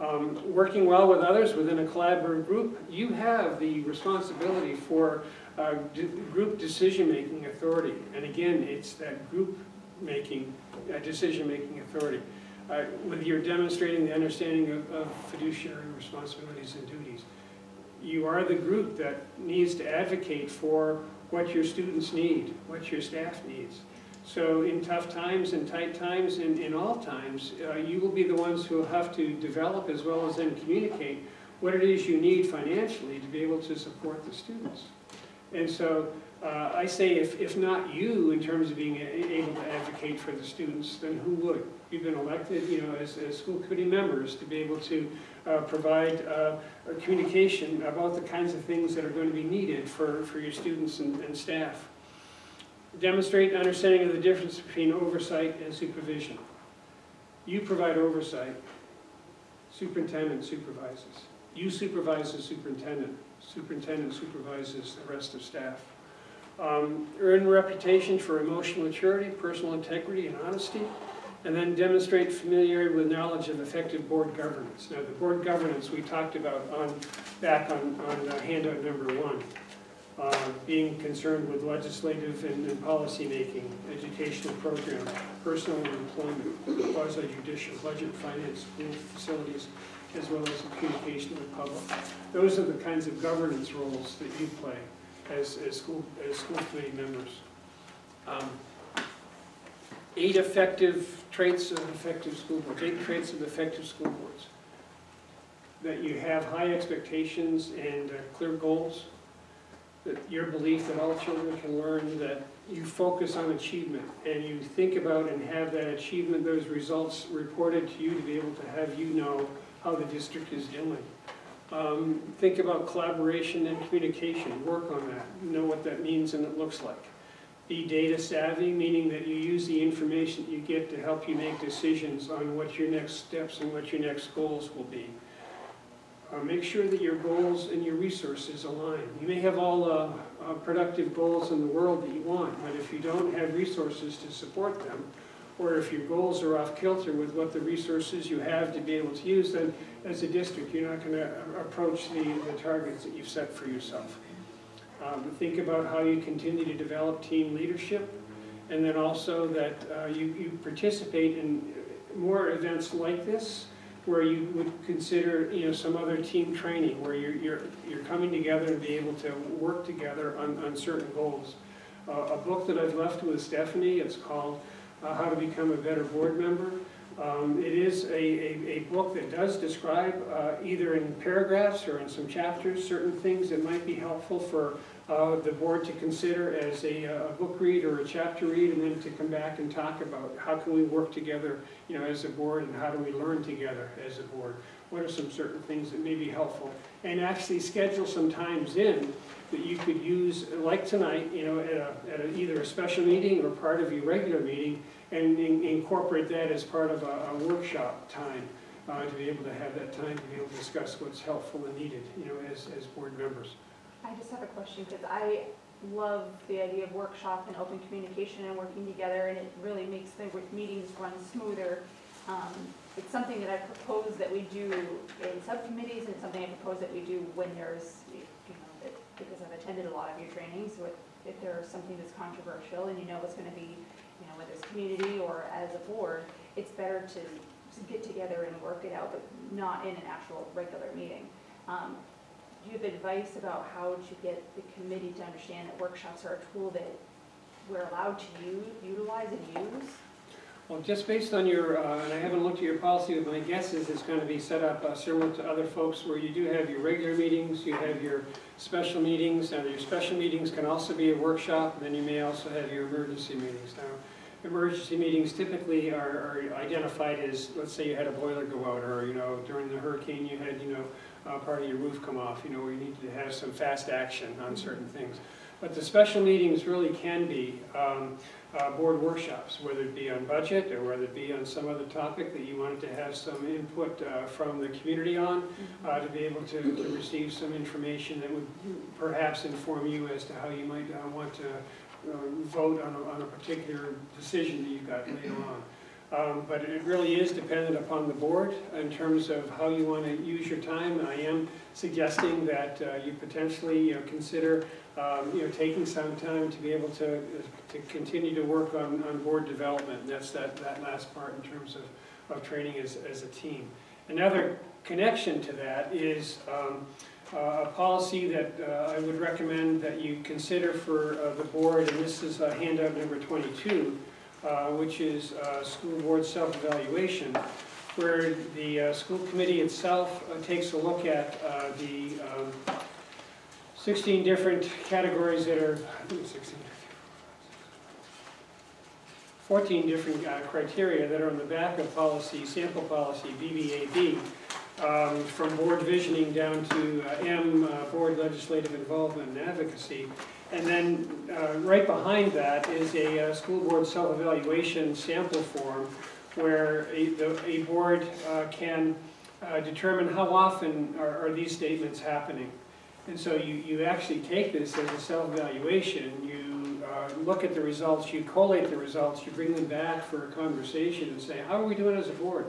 Speaker 3: Um, Working well with others within a collaborative group, you have the responsibility for uh, group decision-making authority. And again, it's that group-making, uh, decision-making authority. Uh, With your demonstrating the understanding of of fiduciary responsibilities and duties. You are the group that needs to advocate for what your students need, what your staff needs. So in tough times and tight times and in all times, uh, you will be the ones who have to develop as well as then communicate what it is you need financially to be able to support the students. And so uh, I say if, if not you in terms of being able to advocate for the students, then who would? You've been elected, you know, as, as school committee members to be able to uh, provide uh, communication about the kinds of things that are going to be needed for, for your students and, and staff. Demonstrate understanding of the difference between oversight and supervision. You provide oversight, superintendent supervises. You supervise the superintendent, superintendent supervises the rest of staff. Um, Earn reputation for emotional maturity, personal integrity, and honesty, and then demonstrate familiarity with knowledge of effective board governance. Now, the board governance we talked about on, back on, on uh, handout number one. Uh, Being concerned with legislative and and policymaking, educational program, personal employment, quasi judicial, budget, finance, school facilities, as well as communication with the public. Those are the kinds of governance roles that you play as, as school, as school committee members. Um, Eight effective traits of effective school boards, eight traits of effective school boards. That you have high expectations and uh, clear goals, that your belief that all children can learn, that you focus on achievement, and you think about and have that achievement, those results reported to you to be able to have you know how the district is doing. Um, Think about collaboration and communication, work on that, know what that means and it looks like. Be data savvy, meaning that you use the information you get to help you make decisions on what your next steps and what your next goals will be. Uh, Make sure that your goals and your resources align. You may have all the uh, productive goals in the world that you want, but if you don't have resources to support them, or if your goals are off kilter with what the resources you have to be able to use, then as a district, you're not going to approach the, the targets that you've set for yourself. Um, Think about how you continue to develop team leadership, and then also that uh, you, you participate in more events like this, where you would consider, you know, some other team training, where you're, you're, you're coming together and be able to work together on, on certain goals. Uh, A book that I've left with Stephanie, it's called uh, How to Become a Better Board Member. Um, It is a, a, a book that does describe, uh, either in paragraphs or in some chapters, certain things that might be helpful for uh, the board to consider as a, uh, book read or a chapter read, and then to come back and talk about how can we work together, you know, as a board, and how do we learn together as a board? What are some certain things that may be helpful? And actually schedule some times in that you could use, like tonight, you know, at a, at a- either a special meeting or part of your regular meeting, and in- incorporate that as part of a a workshop time, uh, to be able to have that time to be able to discuss what's helpful and needed, you know, as, as board members.
Speaker 4: I just have a question, because I love the idea of workshop and open communication and working together, and it really makes the meetings run smoother. Um, It's something that I propose that we do in subcommittees, and it's something I propose that we do when there's, you know, because I've attended a lot of your trainings, with, if there's something that's controversial and you know it's gonna be, you know, whether it's community or as a board, it's better to to get together and work it out, but not in an actual regular meeting. Um, do you have advice about how to get the committee to understand that workshops are a tool that we're allowed to use, utilize and use?
Speaker 3: Well, just based on your, uh, and I haven't looked at your policy, but my guess is it's going to be set up uh, similar to other folks where you do have your regular meetings, you have your special meetings, and your special meetings can also be a workshop, and then you may also have your emergency meetings. Now, emergency meetings typically are are identified as, let's say you had a boiler go out, or, you know, during the hurricane, you had, you know, uh, part of your roof come off, you know, where you needed to have some fast action on certain things. But the special meetings really can be um, uh, board workshops, whether it be on budget or whether it be on some other topic that you wanted to have some input uh, from the community on, uh, to be able to to receive some information that would perhaps inform you as to how you might uh, want to uh, vote on a, on a particular decision that you've got later on. Um, But it really is dependent upon the board in terms of how you want to use your time. I am suggesting that uh, you potentially, you know, consider, um, you know, taking some time to be able to, to continue to work on, on board development. And that's that, that last part in terms of, of training as, as a team. Another connection to that is um, uh, a policy that uh, I would recommend that you consider for uh, the board, and this is uh, handout number 22, uh, which is uh, school board self-evaluation, where the uh, school committee itself uh, takes a look at the um, 16 different categories that are, I think it's 16, 14 different criteria that are on the back of policy, sample policy, BBAB, um, from board visioning down to M, board legislative involvement and advocacy. And then uh, right behind that is a uh, school board self-evaluation sample form where a, the- a board uh, can uh, determine how often are, are these statements happening. And so you, you actually take this as a self-evaluation, you uh, look at the results, you collate the results, you bring them back for a conversation and say, how are we doing as a board?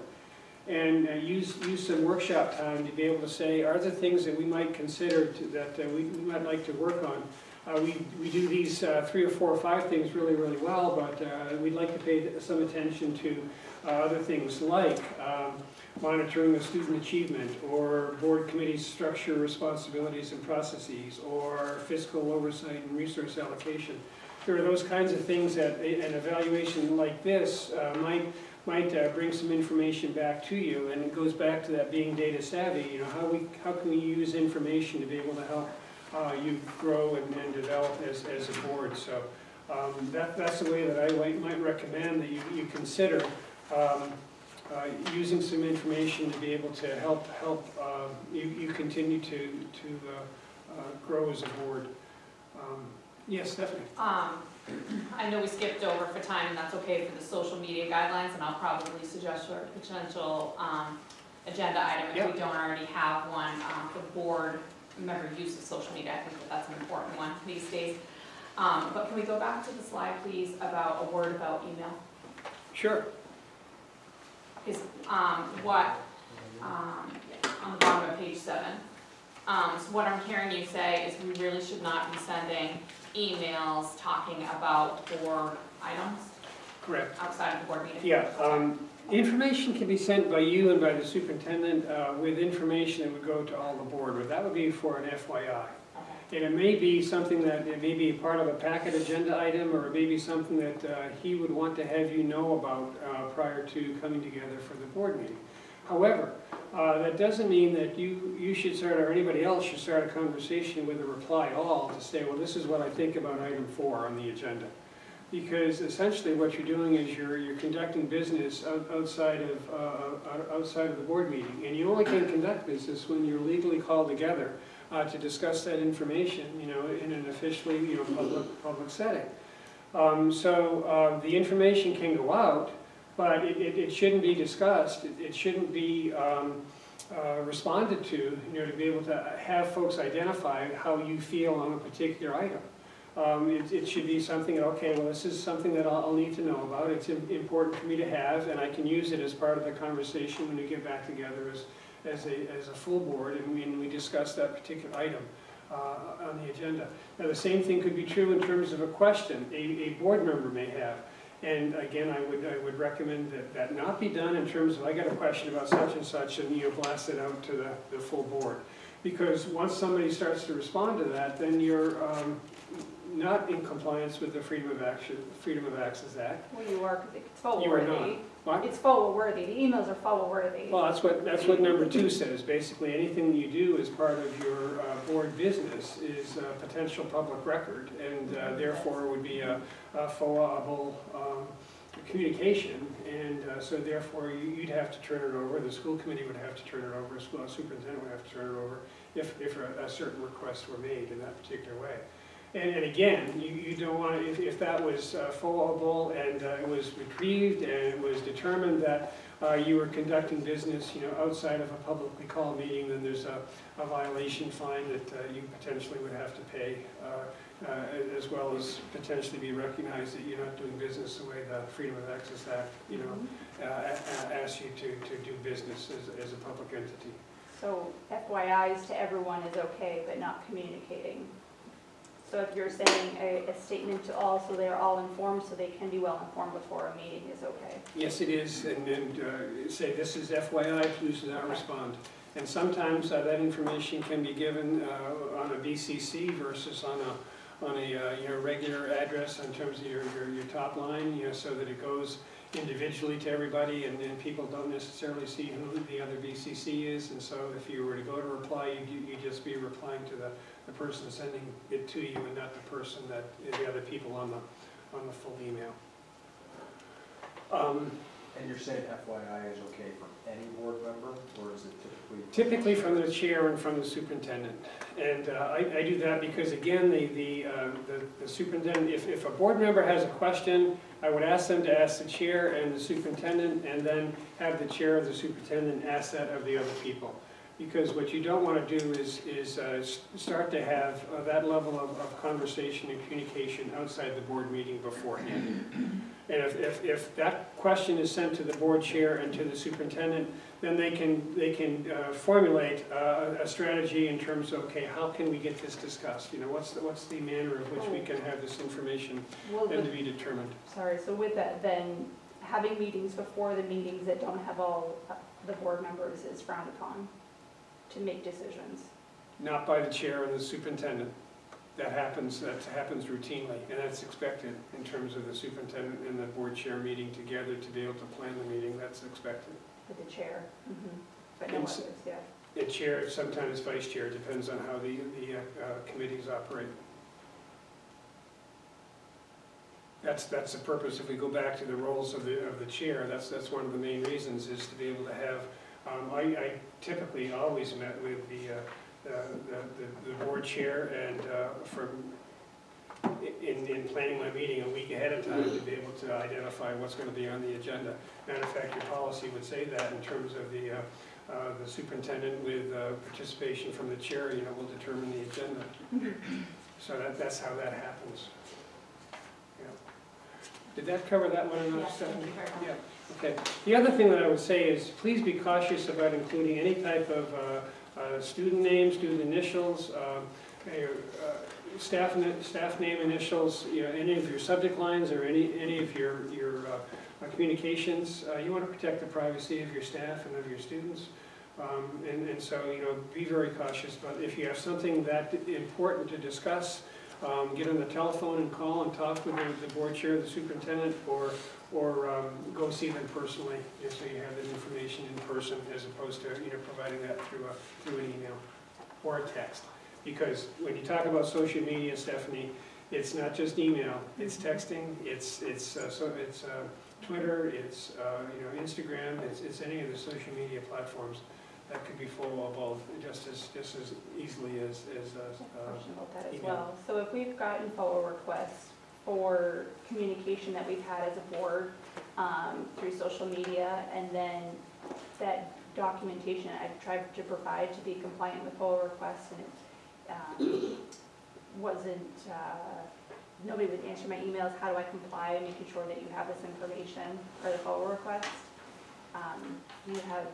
Speaker 3: And uh, use, use some workshop time to be able to say, are there things that we might consider to- that uh, we we might like to work on? Uh, We, we do these uh, three or four or five things really, really well, but uh, we'd like to pay some attention to uh, other things like um, monitoring of student achievement, or board committee structure, responsibilities and processes, or fiscal oversight and resource allocation. There are those kinds of things that an evaluation like this uh, might, might uh, bring some information back to you, and it goes back to that being data savvy, you know, how we, how can we use information to be able to help uh, you grow and and develop as, as a board, so um, that, that's the way that I might- might recommend that you, you consider um, uh, using some information to be able to help, help uh, you, you continue to, to uh, uh, grow as a board. Um, Yes, Stephanie?
Speaker 1: Um, I know we skipped over for time, and that's okay for the social media guidelines, and I'll probably suggest for a potential, um, agenda item if we don't already have one, um, for board member use of social media. I think that that's an important one these days. Um, but can we go back to the slide, please, about a word about email?
Speaker 3: Sure.
Speaker 1: is um, what, um, on the bottom of page seven. Um, So what I'm hearing you say is we really should not be sending emails talking about board items
Speaker 3: Correct.
Speaker 1: outside of the board meeting.
Speaker 3: Yeah, um, information can be sent by you and by the superintendent uh, with information that would go to all the board, but that would be for an FYI. And it may be something that, it may be part of a packet agenda item, or it may be something that uh, he would want to have you know about uh, prior to coming together for the board meeting. However, uh, that doesn't mean that you, you should start, or anybody else should start a conversation with a reply all to say, well, this is what I think about item four on the agenda. Because essentially what you're doing is you're, you're conducting business out- outside of, uh, outside of the board meeting. And you only can conduct business when you're legally called together uh, to discuss that information, you know, in an officially, you know, public, public setting. Um, So uh, the information can go out, but it, it it shouldn't be discussed, it it shouldn't be um, uh, responded to, you know, to be able to have folks identify how you feel on a particular item. Um, It, it should be something, that, okay, well, this is something that I'll, I'll need to know about, it's im- important for me to have, and I can use it as part of the conversation when we get back together as, as a, as a full board, and we, and we discuss that particular item uh, on the agenda. Now, the same thing could be true in terms of a question a, a board member may have. And again, I would, I would recommend that that not be done in terms of, I got a question about such and such, and you blast it out to the, the full board. Because once somebody starts to respond to that, then you're um, not in compliance with the Freedom of Action, Freedom of Access Act.
Speaker 4: Well, you are, because it's forward
Speaker 3: You are
Speaker 4: worthy.
Speaker 3: not. What?
Speaker 4: It's forward worthy, the emails are forward worthy.
Speaker 3: Well, that's what, that's what number two says. Basically, anything you do as part of your uh, board business is a potential public record, and uh, therefore would be a a FOA-able um, communication, and uh, so therefore you- you'd have to turn it over, the school committee would have to turn it over, the school superintendent would have to turn it over if, if a a certain request were made in that particular way. And, and again, you, you don't want, if, if that was uh, FOA-able and uh, it was retrieved and it was determined that uh, you were conducting business, you know, outside of a publicly called meeting, then there's a, a violation fine that uh, you potentially would have to pay, uh, uh, as well as potentially be recognized that you're not doing business the way the Freedom of Access Act, you know, uh, a- asks you to, to do business as, as a public entity.
Speaker 4: So FYIs to everyone is okay, but not communicating. So if you're saying a, a statement to all, so they're all informed, so they can be well informed before a meeting is okay.
Speaker 3: Yes, it is, and, and uh, say, this is FYI, please do not respond. And sometimes uh, that information can be given uh, on a BCC versus on a, on a, uh, you know, regular address in terms of your, your, your top line, you know, so that it goes individually to everybody, and then people don't necessarily see who the other BCC is, and so if you were to go to reply, you'd, you'd just be replying to the, the person sending it to you and not the person that, the other people on the, on the full email. Um,
Speaker 5: And you're saying FYI is okay for any board member, or is it typically?
Speaker 3: Typically from the chair and from the superintendent. And uh, I, I do that because again, the, the, uh, the the superintendent, if, if a board member has a question, I would ask them to ask the chair and the superintendent, and then have the chair or the superintendent ask that of the other people. Because what you don't want to do is, is uh, start to have uh, that level of, of conversation and communication outside the board meeting beforehand. And if, if, if that question is sent to the board chair and to the superintendent, then they can, they can uh, formulate uh, a strategy in terms of, okay, how can we get this discussed? You know, what's, the- what's the manner of which we can have this information
Speaker 4: Will
Speaker 3: and to be determined?
Speaker 4: sorry, so with that, then having meetings before the meetings that don't have all uh, the board members is frowned upon to make decisions.
Speaker 3: Not by the chair and the superintendent. That happens, that happens routinely, and that's expected in terms of the superintendent and the board chair meeting together to be able to plan the meeting, that's expected.
Speaker 4: With the chair, but no
Speaker 3: And
Speaker 4: others, yeah.
Speaker 3: The chair, sometimes vice chair, depends on how the, the uh, uh, committees operate. That's, that's the purpose, if we go back to the roles of the, of the chair, that's, that's one of the main reasons, is to be able to have, um, I, I typically always met with the, uh, the, the, the board chair and, uh, from, in, in planning my meeting a week ahead of time to be able to identify what's gonna be on the agenda. Matter of fact, your policy would say that in terms of the, uh, uh, the superintendent with uh, participation from the chair, you know, will determine the agenda. So that, that's how that happens. Yeah. Did that cover that one enough,
Speaker 4: Yes,
Speaker 3: Stephanie?
Speaker 4: you very much.
Speaker 3: Yeah, okay. The other thing that I would say is, please be cautious about including any type of uh, uh, student names, student initials, um, uh, staff, staff name initials, you know, any of your subject lines or any, any of your, your uh, communications. Uh, You want to protect the privacy of your staff and of your students. Um, And, and so, you know, be very cautious, but if you have something that important to discuss, um, get on the telephone and call and talk with the- the board chair, the superintendent, or, or um, go see them personally, just so you have that information in person, as opposed to, you know, providing that through a, through an email or a text. Because when you talk about social media, Stephanie, it's not just email, it's texting, it's, it's, uh, so it's uh, Twitter, it's, uh, you know, Instagram, it's, it's any of the social media platforms that could be both, just as, just as easily as, as, uh, uh,
Speaker 4: about that as
Speaker 3: email.
Speaker 4: well. So if we've gotten FOA requests for communication that we've had as a board um, through social media, and then that documentation I've tried to provide to be compliant with FOA requests, and it um, wasn't, uh, nobody would answer my emails, how do I comply, and making sure that you have this information for the FOA request? Um, Do you have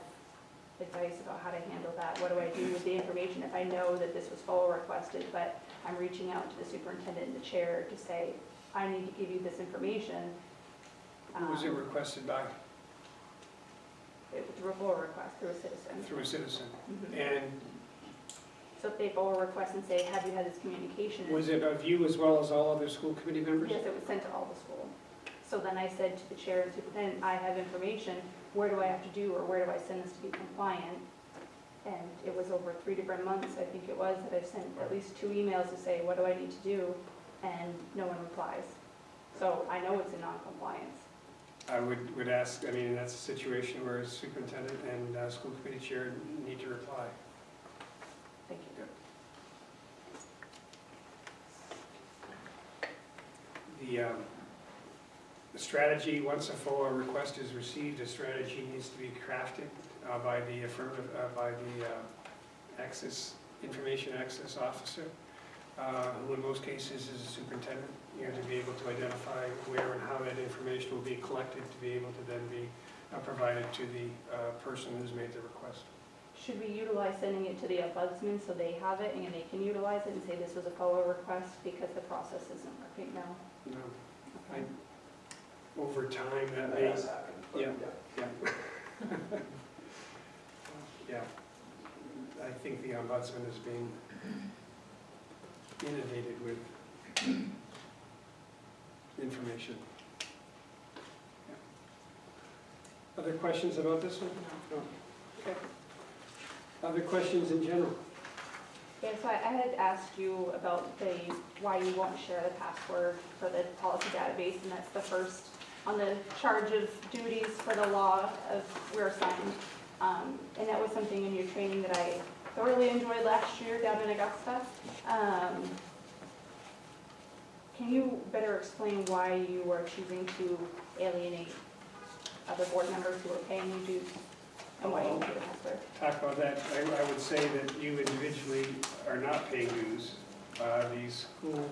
Speaker 4: advice about how to handle that? What do I do with the information if I know that this was FOA requested, but I'm reaching out to the superintendent and the chair to say, I need to give you this information?
Speaker 3: who was it
Speaker 4: Um,
Speaker 3: requested by,
Speaker 4: It was a FOA request through a citizen.
Speaker 3: through a citizen?
Speaker 4: Mhm.
Speaker 3: And
Speaker 4: So if they FOA request and say, have you had this communication?
Speaker 3: was it of you as well as all other school committee members?
Speaker 4: Yes, it was sent to all the school. So then I said to the chair and superintendent, I have information, where do I have to do, or where do I send this to be compliant? And it was over three different months, I think it was, that I've sent at least two emails to say, what do I need to do? And no one replies. So I know it's a non-compliance.
Speaker 3: I would, would ask, I mean, that's a situation where a superintendent and uh, school committee chair need to reply.
Speaker 4: Thank you.
Speaker 3: The, um, the strategy, once a FOA request is received, a strategy needs to be crafted uh, by the affirmative, uh, by the uh, access, information access officer, uh, who in most cases is a superintendent, you know, to be able to identify where and how that information will be collected, to be able to then be uh, provided to the uh, person who's made the request.
Speaker 4: Should we utilize sending it to the ombudsman so they have it and they can utilize it and say this was a FOA request because the process isn't working now?
Speaker 3: No,
Speaker 4: Okay.
Speaker 3: over time, that
Speaker 5: That
Speaker 3: may,
Speaker 5: has happened. but
Speaker 3: Yeah. yeah. Yeah, I think the ombudsman is being inundated with information. Yeah. Other questions about this one? No. Okay. Other questions in general?
Speaker 4: Yeah, so I I had asked you about the, why you won't share the password for the policy database, and that's the first on the charge of duties for the law of we're assigned. Um, And that was something in your training that I thoroughly enjoyed last year down in Augusta. Um, Can you better explain why you are choosing to alienate other board members who are paying you dues? And why you won't do the?
Speaker 3: Talk about that, I, I would say that you individually are not paying dues. Uh, the school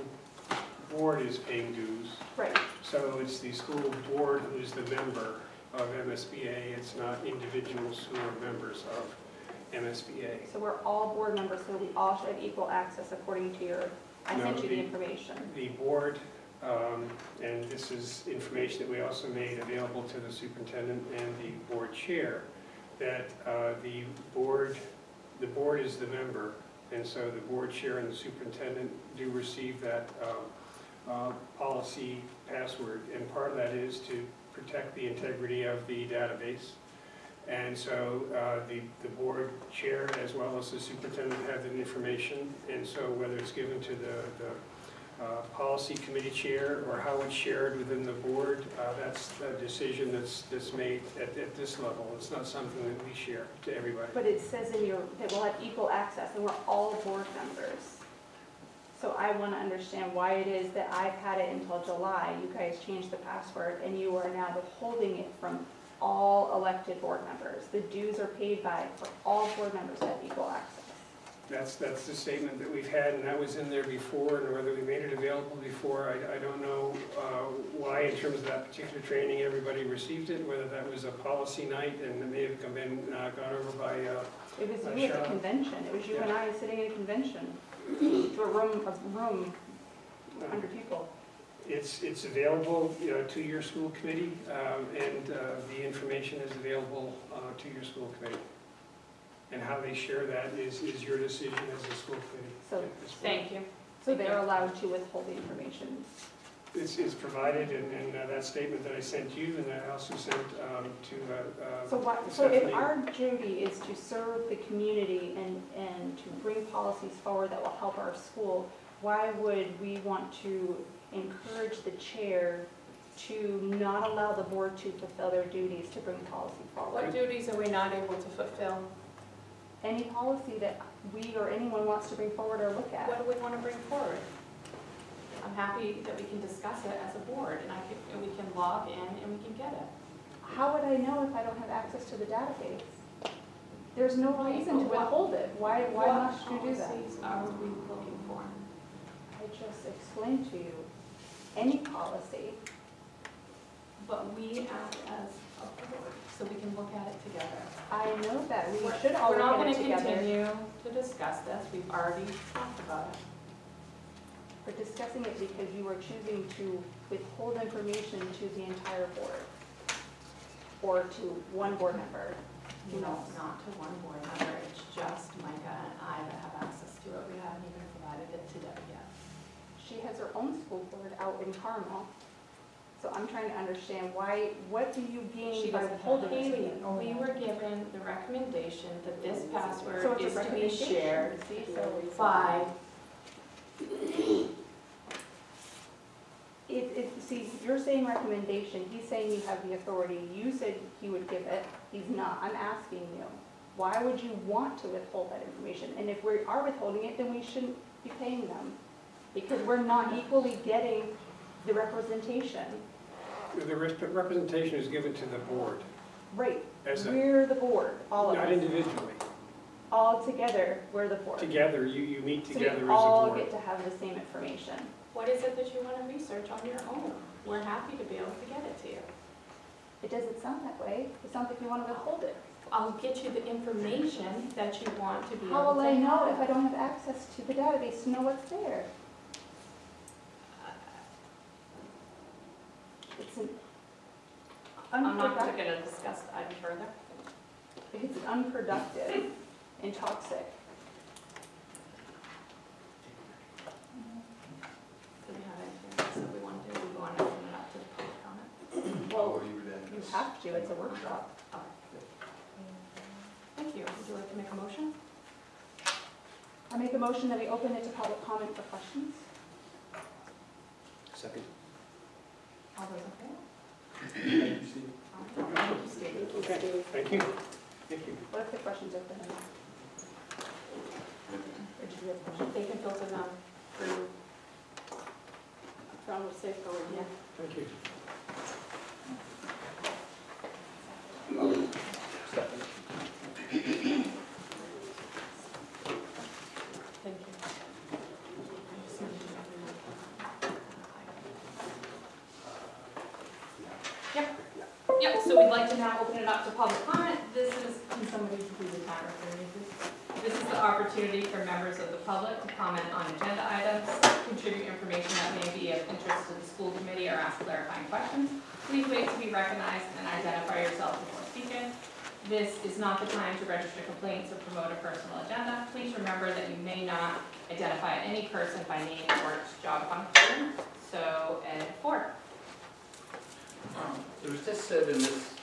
Speaker 3: board is paying dues.
Speaker 4: Right,
Speaker 3: So it's the school board who's the member of MSBA, it's not individuals who are members of MSBA.
Speaker 4: So we're all board members, so we all should have equal access according to your, I
Speaker 3: No,
Speaker 4: sent you the
Speaker 3: the-
Speaker 4: information.
Speaker 3: The board, um, and this is information that we also made available to the superintendent and the board chair, that uh, the board, the board is the member, and so the board chair and the superintendent do receive that um, uh, policy password, and part of that is to protect the integrity of the database. And so uh, the, the board chair as well as the superintendent have the information, and so whether it's given to the, the uh, policy committee chair or how it's shared within the board, uh, that's a decision that's, that's made at, at this level. It's not something that we share to everybody.
Speaker 4: But it says in your, that we'll have equal access, and we're all board members. So I want to understand why it is that I've had it until July, you guys changed the password, and you are now withholding it from all elected board members. The dues are paid by, for all board members to have equal access.
Speaker 3: That's, that's the statement that we've had, and that was in there before, and whether we made it available before, I, I don't know uh, why, in terms of that particular training, everybody received it, whether that was a policy night, and it may have come in, uh, gone over by, uh,
Speaker 4: It was you at the convention, it was you and I sitting in a convention, to a room, a room,
Speaker 3: uh,
Speaker 4: hundred people.
Speaker 3: It's, it's available, you know, to your school committee, um, and uh, the information is available uh, to your school committee. and how they share that is, is your decision as a school committee.
Speaker 4: So-
Speaker 3: at this point.
Speaker 1: Thank you.
Speaker 4: So they're allowed to withhold the information.
Speaker 3: It's, it's provided in, in uh, that statement that I sent you, and I also sent um, to, uh, uh,
Speaker 4: So what, so if
Speaker 3: Stephanie.
Speaker 4: our duty is to serve the community and, and to bring policies forward that will help our school, why would we want to encourage the chair to not allow the board to fulfill their duties to bring policy forward?
Speaker 1: What duties are we not able to fulfill?
Speaker 4: Any policy that we or anyone wants to bring forward or look at.
Speaker 1: What do we want to bring forward? I'm happy that we can discuss it as a board, and I can, and we can log in and we can get it.
Speaker 4: How would I know if I don't have access to the database? There's no
Speaker 1: Right,
Speaker 4: reason to
Speaker 1: but what-
Speaker 4: withhold it. Why, why must you do that?
Speaker 1: What policies are we looking for?
Speaker 4: I just explained to you, any policy.
Speaker 1: But we act as a board, so we can look at it together.
Speaker 4: I know that, we
Speaker 1: We're-
Speaker 4: should all
Speaker 1: We're not
Speaker 4: look
Speaker 1: gonna
Speaker 4: it together.
Speaker 1: continue to discuss this, we've already talked about it.
Speaker 4: We're discussing it because you are choosing to withhold information to the entire board. Or to one board member.
Speaker 1: You know, not to one board member, it's just Micah and I that have access to it, we haven't even provided it to Debbie yet.
Speaker 4: She has her own school board out in Carmel. So I'm trying to understand why, what do you gain by withholding it?
Speaker 1: We were given the recommendation that this
Speaker 4: So
Speaker 1: password
Speaker 4: it's a
Speaker 1: is to be
Speaker 4: recommendation,
Speaker 1: shared
Speaker 4: see, so it's-
Speaker 1: by,
Speaker 4: If, if, see, you're saying recommendation, he's saying you have the authority, you said he would give it, he's not, I'm asking you. Why would you want to withhold that information? And if we are withholding it, then we shouldn't be paying them. Because we're not equally getting the representation.
Speaker 3: The representation is given to the board
Speaker 4: Right,
Speaker 3: as a,
Speaker 4: we're the board, all of
Speaker 3: not
Speaker 4: us,
Speaker 3: individually.
Speaker 4: all together, we're the board.
Speaker 3: Together, you, you meet
Speaker 4: So
Speaker 3: together as
Speaker 4: we
Speaker 3: a
Speaker 4: all get to have the same information.
Speaker 1: what is it that you want to research on your own? We're happy to be able to get it to you.
Speaker 4: It doesn't sound that way, it sounds like you want to withhold it.
Speaker 1: I'll get you the information that you want to be able to
Speaker 4: How will I know
Speaker 1: have.
Speaker 4: if I don't have access to the database to know what's there? It's an
Speaker 1: I'm not
Speaker 4: unproductive,
Speaker 1: going to discuss it any further.
Speaker 4: it's unproductive and toxic.
Speaker 1: Do we have anything else that we want to do? We want to open it up to the public comment?
Speaker 4: Well,
Speaker 5: leave it in.
Speaker 4: you have to, it's a workshop.
Speaker 1: Thank you. Would you like to make a motion?
Speaker 4: I make a motion that we open it to public comment for questions.
Speaker 6: Second.
Speaker 1: All those in favor?
Speaker 3: Thank you,
Speaker 1: Thank you, Steve.
Speaker 3: Okay, thank you. Thank you.
Speaker 4: What if the questions are for him? Or do you have questions?
Speaker 1: They can filter them through,
Speaker 4: From the safe forward,
Speaker 1: yeah.
Speaker 3: Thank you.
Speaker 1: Thank you. Yep, yep, so we'd like to now open it up to public comment. This is, can somebody please the timer for me, please? This is the opportunity for members of the public to comment on agenda items, contribute information that may be of interest to the school committee, or ask clarifying questions. Please wait to be recognized and identify yourself before speaking. This is not the time to register complaints or promote a personal agenda. Please remember that you may not identify any person by name or job function. So, Ed Ford.
Speaker 7: Um, It was just said in this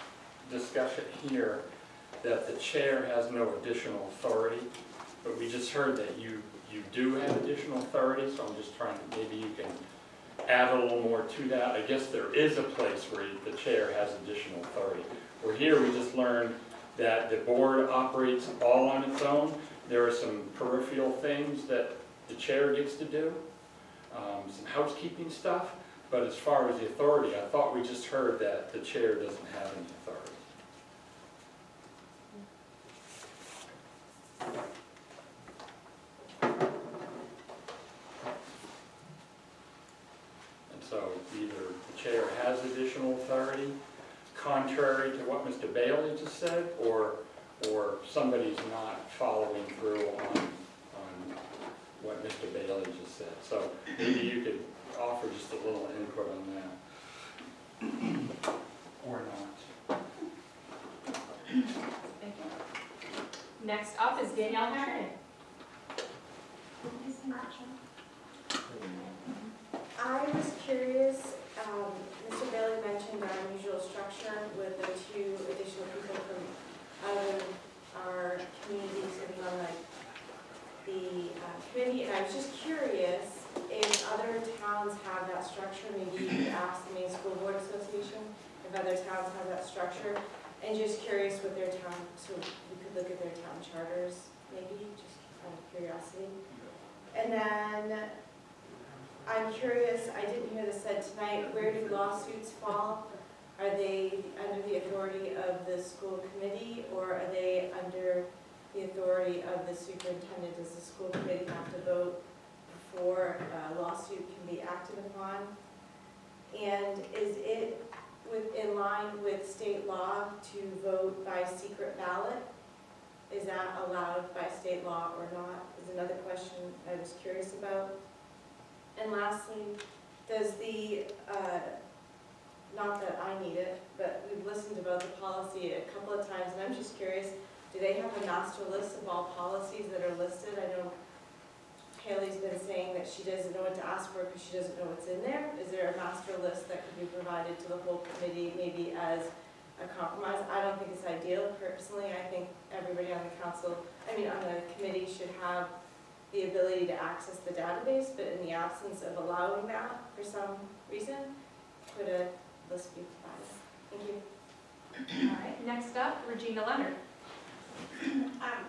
Speaker 7: discussion here that the chair has no additional authority, but we just heard that you, you do have additional authority, so I'm just trying to, maybe you can add a little more to that. I guess there is a place where the chair has additional authority. Where here, we just learned that the board operates all on its own. There are some peripheral things that the chair gets to do, um, some housekeeping stuff. But as far as the authority, I thought we just heard that the chair doesn't have any authority. And so either the chair has additional authority, contrary to what Mr. Bailey just said, or, or somebody's not following through on, on what Mr. Bailey just said. So maybe you could offer just a little input on that. Or not.
Speaker 1: Next up is Danielle Harrington.
Speaker 8: I was curious, Mr. Our unusual structure with the two additional people from of our community sitting on like the uh, committee, and I was just curious if other towns have that structure, maybe you could ask the Maine School Board Association if other towns have that structure, and just curious what their town, so we could look at their town charters, maybe, just out of curiosity. And then, I'm curious, I didn't hear this said tonight, where do lawsuits fall? Are they under the authority of the school committee, or are they under the authority of the superintendent? Does the school committee have to vote before a lawsuit can be acted upon? And is it with, in line with state law to vote by secret ballot? Is that allowed by state law or not, is another question I was curious about. And lastly, does the, uh, not that I need it, but we've listened about the policy a couple of times, and I'm just curious, do they have a master list of all policies that are listed? I know Haley's been saying that she doesn't know what to ask for because she doesn't know what's in there. Is there a master list that could be provided to the whole committee, maybe as a compromise? I don't think it's ideal personally. I think everybody on the council, I mean, on the committee should have the ability to access the database, but in the absence of allowing that for some reason, could a list be provided? Thank you.
Speaker 1: All right, next up, Regina Leonard.
Speaker 9: Um,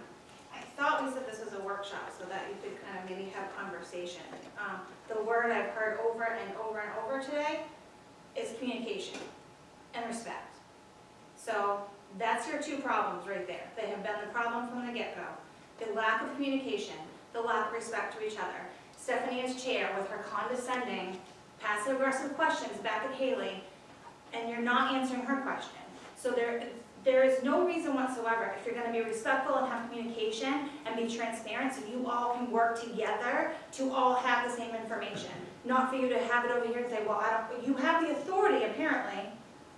Speaker 9: I thought we said this was a workshop so that you could kind of maybe have conversation. Um, The word I've heard over and over and over today is communication and respect. So that's your two problems right there. They have been the problem from the get-go. The lack of communication, the lack of respect to each other. Stephanie as chair with her condescending, passive-aggressive questions back at Haley, and you're not answering her question. So there, there is no reason whatsoever, if you're gonna be respectful and have communication and be transparent, so you all can work together to all have the same information. Not for you to have it over here and say, well, I don't, you have the authority apparently,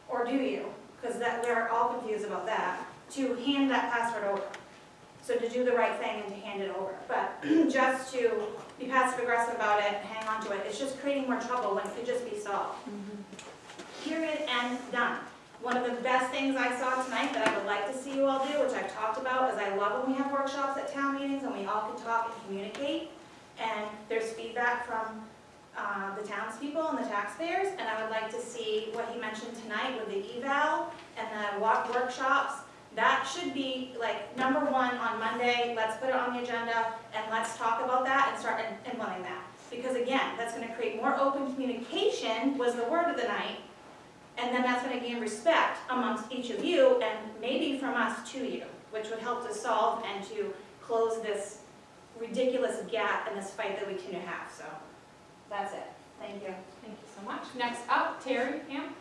Speaker 9: or do you? Because that, we're all confused about that, to hand that password over. So to do the right thing and to hand it over. But just to be passive aggressive about it, hang on to it, it's just creating more trouble when it could just be solved. Period, and done. One of the best things I saw tonight that I would like to see you all do, which I've talked about, is I love when we have workshops at town meetings and we all can talk and communicate. And there's feedback from uh, the townspeople and the taxpayers, and I would like to see what he mentioned tonight with the eval and the walk workshops. That should be like number one on Monday, let's put it on the agenda and let's talk about that and start im- implementing that. Because again, that's gonna create more open communication, was the word of the night, and then that's gonna gain respect amongst each of you and maybe from us to you, which would help to solve and to close this ridiculous gap in this fight that we continue to have, so that's it. Thank you.
Speaker 1: Thank you so much. Next up, Terry Ham.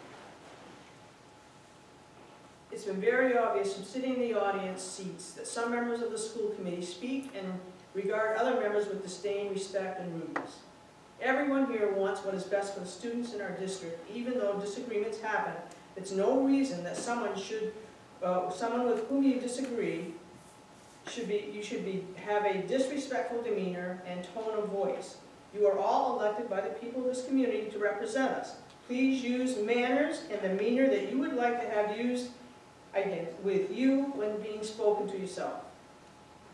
Speaker 10: It's been very obvious from sitting in the audience seats that some members of the school committee speak and regard other members with disdain, respect, and rudeness. Everyone here wants what is best for the students in our district, even though disagreements happen. It's no reason that someone should, uh, someone with whom you disagree should be, you should be, have a disrespectful demeanor and tone of voice. You are all elected by the people of this community to represent us. Please use manners and the demeanor that you would like to have used again, with you when being spoken to yourself.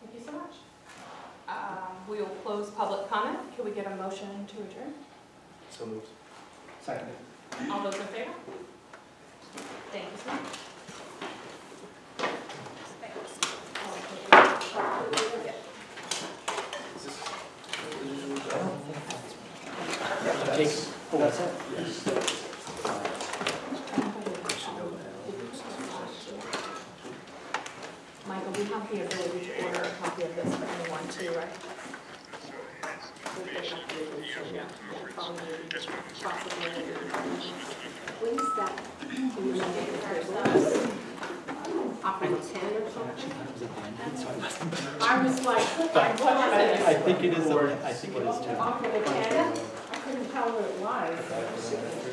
Speaker 1: Thank you so much. Um, We will close public comment. Can we get a motion to adjourn?
Speaker 6: So moved.
Speaker 5: Second.
Speaker 1: All those in favor? Thank you so much. Michael, we have the ability to order a copy of this for anyone too, right? Yeah, probably possibly. When is that? Ten or something? I was like, I was.
Speaker 2: I think it is, I think it is too.
Speaker 1: October ten, I couldn't tell what it was.